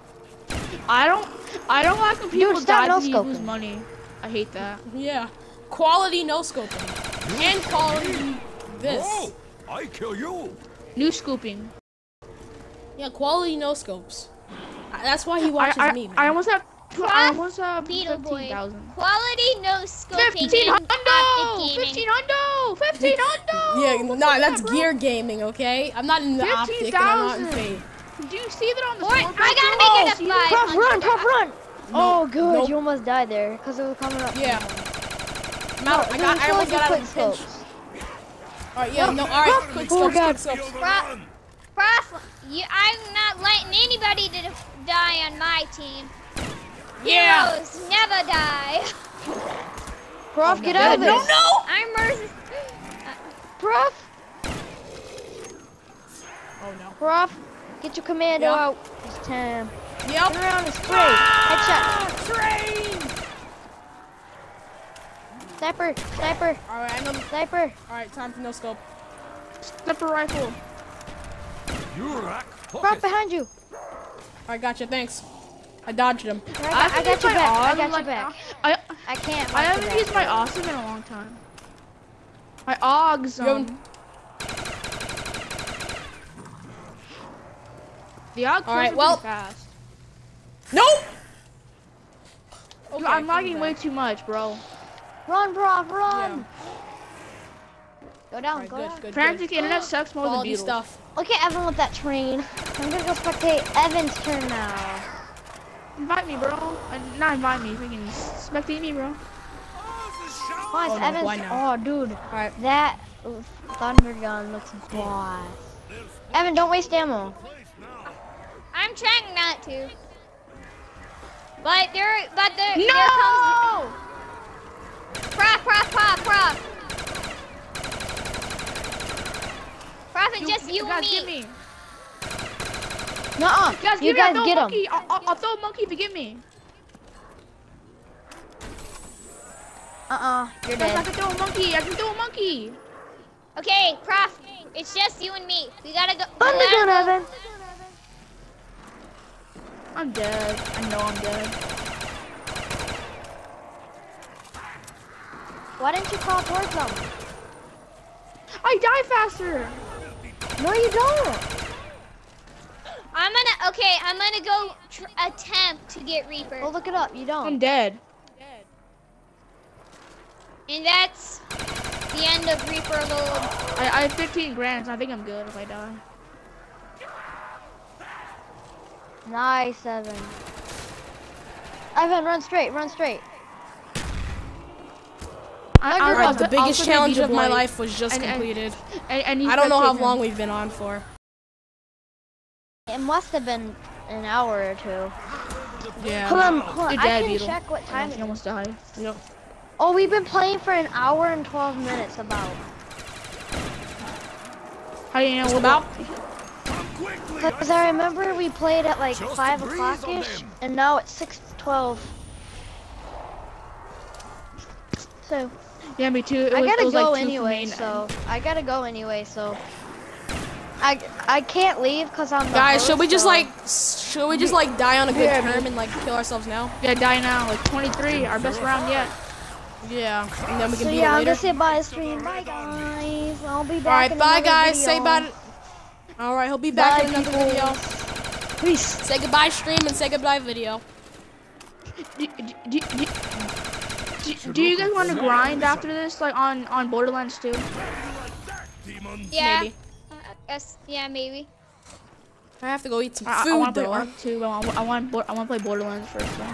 I don't. I don't like when people stop die because you lose money. I hate that. Yeah. Quality no scoping. And quality this. Oh, I kill you. New scooping. Yeah, quality no scopes. That's why he watches I, me, man. I almost have. I almost have Beetle fifteen thousand. Quality no scoping Fifteen in hundo! Fifteen hundo! Fifteen [LAUGHS] hundo! yeah, no, up, that's bro? gear gaming, okay? I'm not in the OpTic and I'm not in 15,000. Do you see that on the Boy. I gotta make it oh, a See five. that? Prop run, prop run. oh good, nope. you almost died there because it was coming up. Yeah. I'm out. I No, got. I show almost us got out of the pinch. All right, yeah, no, all right, quick Oh, scopes, God. quick scopes. Feel the Bruh. run. Prof, you, I'm not letting anybody to die on my team. Yeah. Heroes never die. Prof, oh get out of No, this. no! I'm Mercy. Prof, Oh no. Prof, get your commando Yeah. out. It's time. Yep. Turn around and spray. Headshot. Train! Sniper, sniper, Alright, I know. sniper. Alright, time for no scope. Sniper rifle. You rack Right pockets. behind you. Alright, gotcha, thanks. I dodged him. I got, I haven't got used your my back. I got your like, back. I I can't. I haven't used my awesome in a long time. My Augs, um, The Augs Alright, right, well- fast. Nope! Dude, I'm lagging way too much, bro. Run, Prof, run. Yeah. Go down, Alright, go good, down. good, Frantic good. internet sucks more than Quality Beatles. stuff. Look at Evan with that train. I'm gonna go spectate Evan's turn now. Invite me, bro. Uh, not invite me, freaking spectate me, bro. Why is Oh, no, Evan's? why now? Oh, dude, Alright. that thunder gun looks boss. Evan, don't waste ammo. I'm trying not to. But there, but there, there comes. No! Prop, prop, prop, prop. Profit, just you guys, and get me. me. Nuh-uh. Guys, you give me. Guys throw get a him. I'll, I'll, I'll throw a monkey if you get me. Uh-uh. You're Guys, I can throw a monkey. I can throw a monkey. Okay, Prof, it's just you and me. We gotta go. we Thunder gun, gotta go- Evan. I'm dead. I know I'm dead. Why didn't you call towards them? I die faster. No, you don't. I'm gonna. Okay, I'm gonna go tr- attempt to get Reaper, Well, look it up. You don't. I'm don't. dead. and that's the end of Reaper Load. I, I have 15 grand, so I think I'm good if I die. Nice, Evan. Evan, run straight. Run straight. I, Thunder I'll- I'll the biggest challenge of my life was just And- and- completed. And, and you I don't know how long we've been on for. It must have been an hour or two. Yeah. Hold on, hold on. I can Beetle. check what time You it is. almost died. Yep. Oh, we've been playing for an hour and 12 minutes about. How do you know about. Because I remember we played at like Just 5 breeze o'clock-ish, and now it's 6.12. So, Yeah, me too. It I was, gotta was go like two for me anyway, and- so. I gotta go anyway, so. I, I can't leave because I'm the Guys, should we just so- like, should we just like die on a good Yeah, term and like kill ourselves now? Yeah, die now. Like 23, our best round yet. Yeah, and then we can So beat yeah, it I'm gonna say bye stream. Bye guys. I'll be back. All right, bye guys. Video. Say bye. To... All right, he'll be back Bye, in another people. video. Peace. Say goodbye, stream, and say goodbye, video. Do, do, do, you guys want to grind after this, like on on Borderlands 2? Yeah. Maybe. Uh, yes. Yeah, maybe. I have to go eat some I, I want to play though. Ark 2, I want I want, I want to play Borderlands first. So.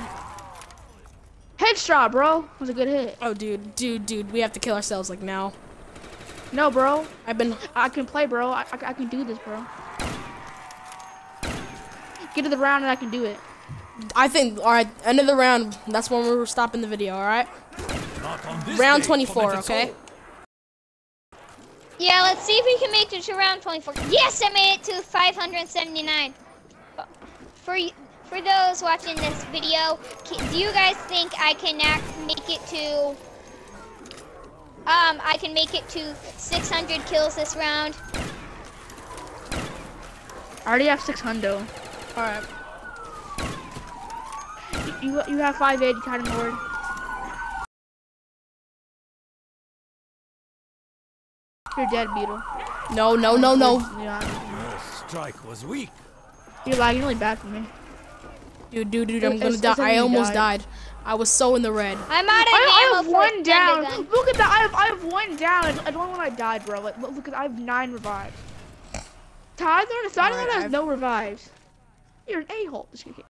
Headshot, bro. That was a good hit. Oh, dude, dude, dude, we have to kill ourselves like now. No, bro. I've been. I can play, bro. I, I, I can do this, bro. Get to the round and I can do it. I think. All right, end of the round. That's when we're stopping the video. All right. Not on this Round 24. Okay. soul. Yeah, let's see if we can make it to round 24. Yes, I made it to 579. For y- for those watching this video, ca- do you guys think I can act, make it to um I can make it to 600 kills this round? I already have 600. All right. You you have 580 kind of board. You're dead, Beetle. No, no, no, no. Yeah, Your strike was weak. you're lagging really bad for me. Dude, dude, dude, I'm It's- gonna die. I almost died. died. I was so in the red. I'm out of I, I have one down. gun. Look at that. I have I have one down. I don't know when I died, bro. Like look, look at I have nine revives. Tyler, Tyler Alright, has I've- no revives. You're an a-hole. Just kidding.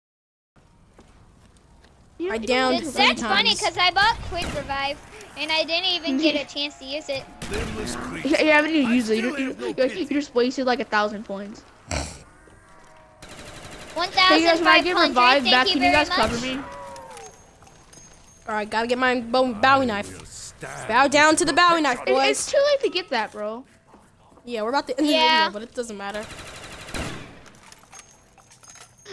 You I don't- you downed It's, three that's funny because I bought quick revive and I didn't even get a [LAUGHS] chance to use it. Limbless revives. creature. Yeah, you haven't even I used it. You, you, you, you just wasted like a thousand points. One Hey, you guys, thousand when I get hundred. revived back, Thank you can you guys much. cover me? All right, gotta get my bow- Bowie knife. Will Bow down to the Bowie knife, It- boys. it's too late to get that, bro. Yeah, we're about to end the Yeah. video, but it doesn't matter.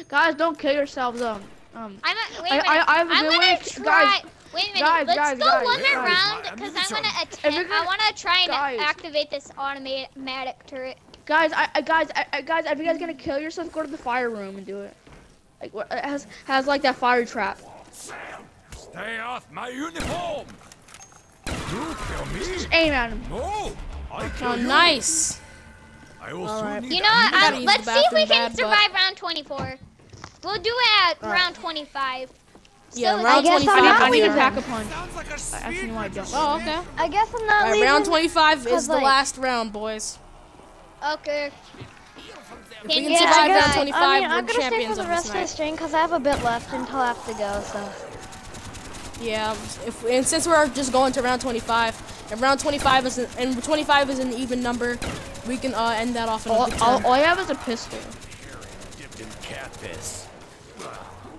Guys, don't kill yourselves. Um, um. I'm a, wait I- a minute. I- I have a am good gonna way- try. guys, wait a minute. guys, Let's guys, go guys, one more round because I'm gonna ammunition. If you're attempt. I gonna- want to try and guys. activate this automatic turret. Guys, I, I guys, I, I, guys, if you guys gonna kill yourself, go to the fire room and do it. Like, what it has has like that fire trap. Stay off my uniform! You kill me? Aim at him. No! I kill Oh, you! nice. I will All soon right. need You know what? gotta Um, let's see if we can bad, but- survive round 24. We'll do it at All right. round 25. Yeah, So- round I guess I'm 25. I, not I need to leaving. pack a punch. Like a Actually, sweet no, I don't. Oh, okay. I guess I'm not All right, leaving. round 25 is Cause, the last round, boys. Okay. If we can Yeah, survive I round got- 25, I mean, I'm gonna stay for the rest this of the night. stream because I have a bit left until I have to go. So Yeah, if and since we're just going to round 25, and round 25 is an, and 25 is an even number, we can uh, end that off in a All, good all, all I have is a pistol. dipped in cat piss.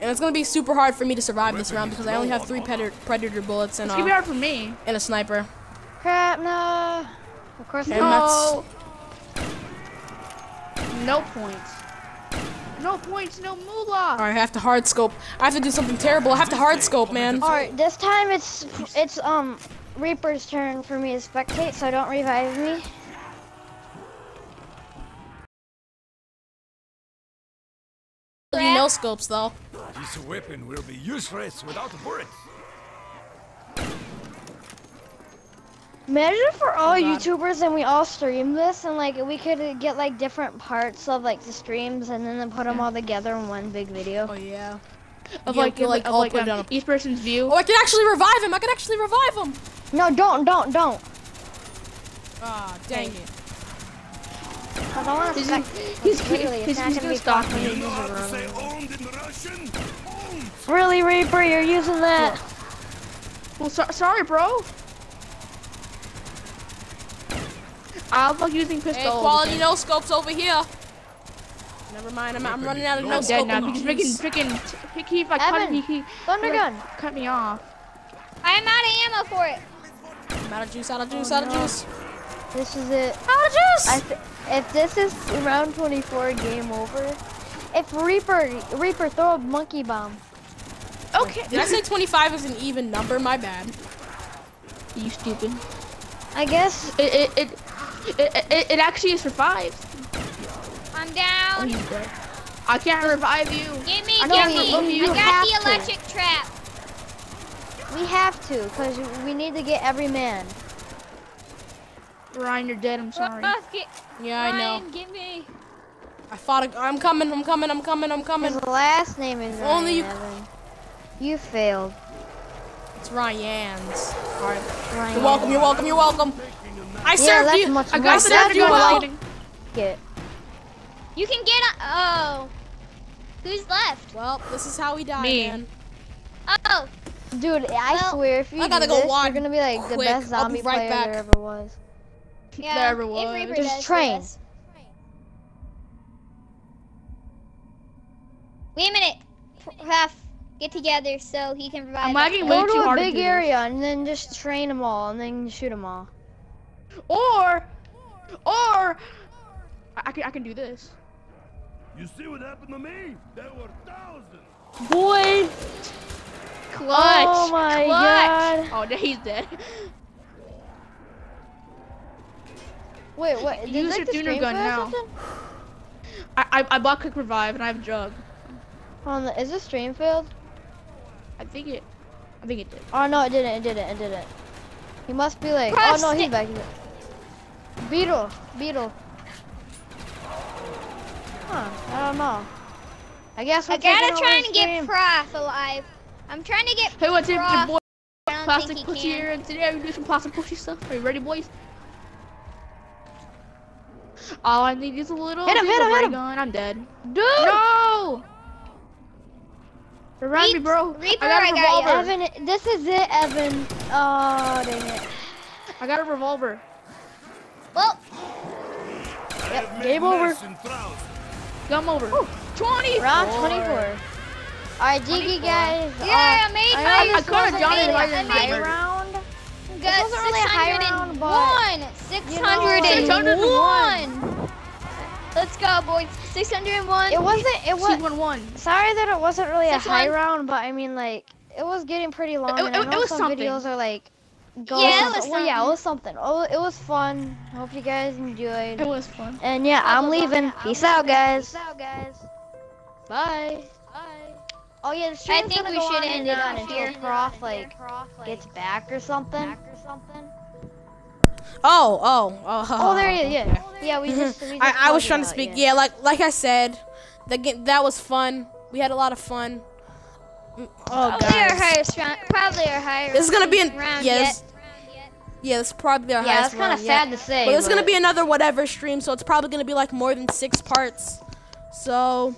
And it's gonna be super hard for me to survive this round because I only have three predator, predator bullets and It's gonna be uh, hard for me. and a sniper. crap, no. Of course, And No. No points. No points. No moolah. All right, I have to hard scope. I have to do something terrible. I have to hard scope, man. All right, this time it's it's um Reaper's turn for me to spectate, so don't revive me. You no scopes though. This weapon will be useless without bullets. Imagine for all Oh, YouTubers and we all stream this and like we could get like different parts of like the streams and then put them all together in one big video. Oh yeah. Of Yeah, like, feel like of all like put it um, on each person's view. Oh, I can actually revive him. I can actually revive him. No, don't, don't, don't. Ah, dang it. I want to He's, he's, Literally, he's, he's gonna gonna be stalk me. You know how to say owned in Russian? Owned! Really, Reaper, you're using that. Well, so, sorry, bro. I like using pistols. Hey, quality no scopes over here. Never mind. I'm, I'm running out of no I'm dead scope. now. He's freaking, freaking, freaking, if I cut Evan, him, he, he Thunder gun. cut me off. I'm out of ammo for it. I'm out of juice. Out of oh, juice. Oh, out of no. juice. This is it. Out of juice. I th- if this is round 24, game over. If Reaper, Reaper, throw a monkey bomb. Okay. Did I say 25 is an even number? My bad. you stupid? I guess. It, it, it, it, it, it actually is for five. I'm down. he's. I can't revive you. Get me, I get me. you. I got have the to. electric trap. We have to, because we need to get every man. Ryan, you're dead. I'm sorry. Ross, get, Yeah, I know. Ryan, get me. I fought. A, I'm coming. I'm coming. I'm coming. I'm coming. His last name is Ryan Only you- Evan. You failed. It's Ryan's. All right. Ryan. You're welcome. You're welcome. You're welcome. I Yeah, served that's you. much I got the served you gun well. lighting. Get. You can get a. Oh. Who's left? Well, this is how we die, Me. man. Oh. Dude, I Well, swear, if you I gotta do go this, you're gonna be like the best I'll be zombie right player back. there ever was. Yeah. There ever if was. Reaper Just does train. this. Wait a minute. Half get together so he can provide. I'm lagging way Go to a hard to big this. area and then just train them all and then shoot them all. Or, or, I, I can I can do this. You see what happened to me? There were thousands. Boy, oh clutch. Oh my clutch. God. Oh, no, [LAUGHS] he's dead. Wait, what? Did Use like your the thunder gun now. I, I I bought quick revive and I have a jug. Hold on, is the stream failed? I think it, I think it did. Oh no, it didn't. It didn't. It didn't. He must be like. Oh, Press oh no, he's back. He's back. Beetle, beetle. Huh? I don't know. I guess we're I gotta taking try and get stream. Prof alive. I'm trying to get Hey, what's up, your Prof. boy? Plastic Pussy here, and today we do some plastic pushy stuff. Are you ready, boys? All I need is a little Hit him, hit him, ray hit him. gun. I'm dead. Dude, No! Revive me, bro. Reaper, I got a I got ya. revolver. Evan, this is it, Evan. Oh dang it. I got a revolver. Well, Yep, game over. Come over. 20! Round 24. Alright, GG guys. Yeah, uh, I made I my- I this could've wasn't done it really if I a didn't high round. Got wasn't really a high round, but, 601. you know, 601. Let's go, boys. 601. It wasn't. It was. Two one one. Sorry that it wasn't really a high one. round, but I mean, like, it was getting pretty long. It- and I it- it know was some something. videos are like. Go Yeah, it something- was Well, yeah, it was something. Oh, it was fun. Hope you guys enjoyed. It was fun. And yeah, I'm leaving. Peace out, guys. Peace out, guys. Bye. Bye. Oh yeah, the stream's think gonna we go should on end it on off until here. Prof like gets back or something. Oh, oh, oh. [LAUGHS] Oh, there he is. Yeah, yeah. We just. We just I, I was trying to speak. yeah. Yeah, like like I said, the ga- that was fun. We had a lot of fun. Mm, Oh, Probably our guys. highest round. Probably our highest This is gonna be an round yes. yet. Yeah, this is probably our Yeah, highest that's kind of one yet. sad to say. But it's gonna be another whatever stream, so it's probably gonna be like more than six parts. So,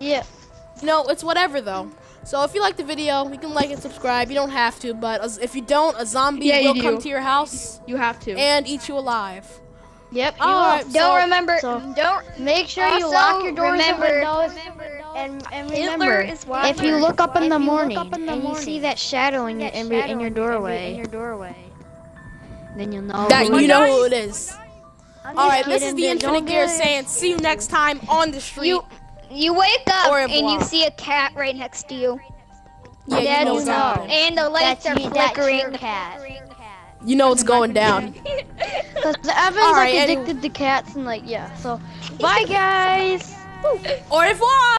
Yeah. no, it's whatever though. So if you like the video, you can like and subscribe. You don't have to, but if you don't, a zombie Yeah, will come do. to your house You have to. and eat you alive. Yep. You Alright, Don't remember. so- don't. Make sure you lock your doors remember- and windows. And, and remember, is if you look up in the morning in the and you see that shadow in your in, in your doorway, then you'll know. That who you know who it is. I'm All just right, this is the. Infinite Gear saying, see you next time on the street. You you wake up and you see a cat right next to you. yeah, you know you what's happening. And the lights That's are you- flickering. cat. You know what's going down. [LAUGHS] Because Evan's like right, any- addicted to cats and like yeah. So, bye guys. Au revoir.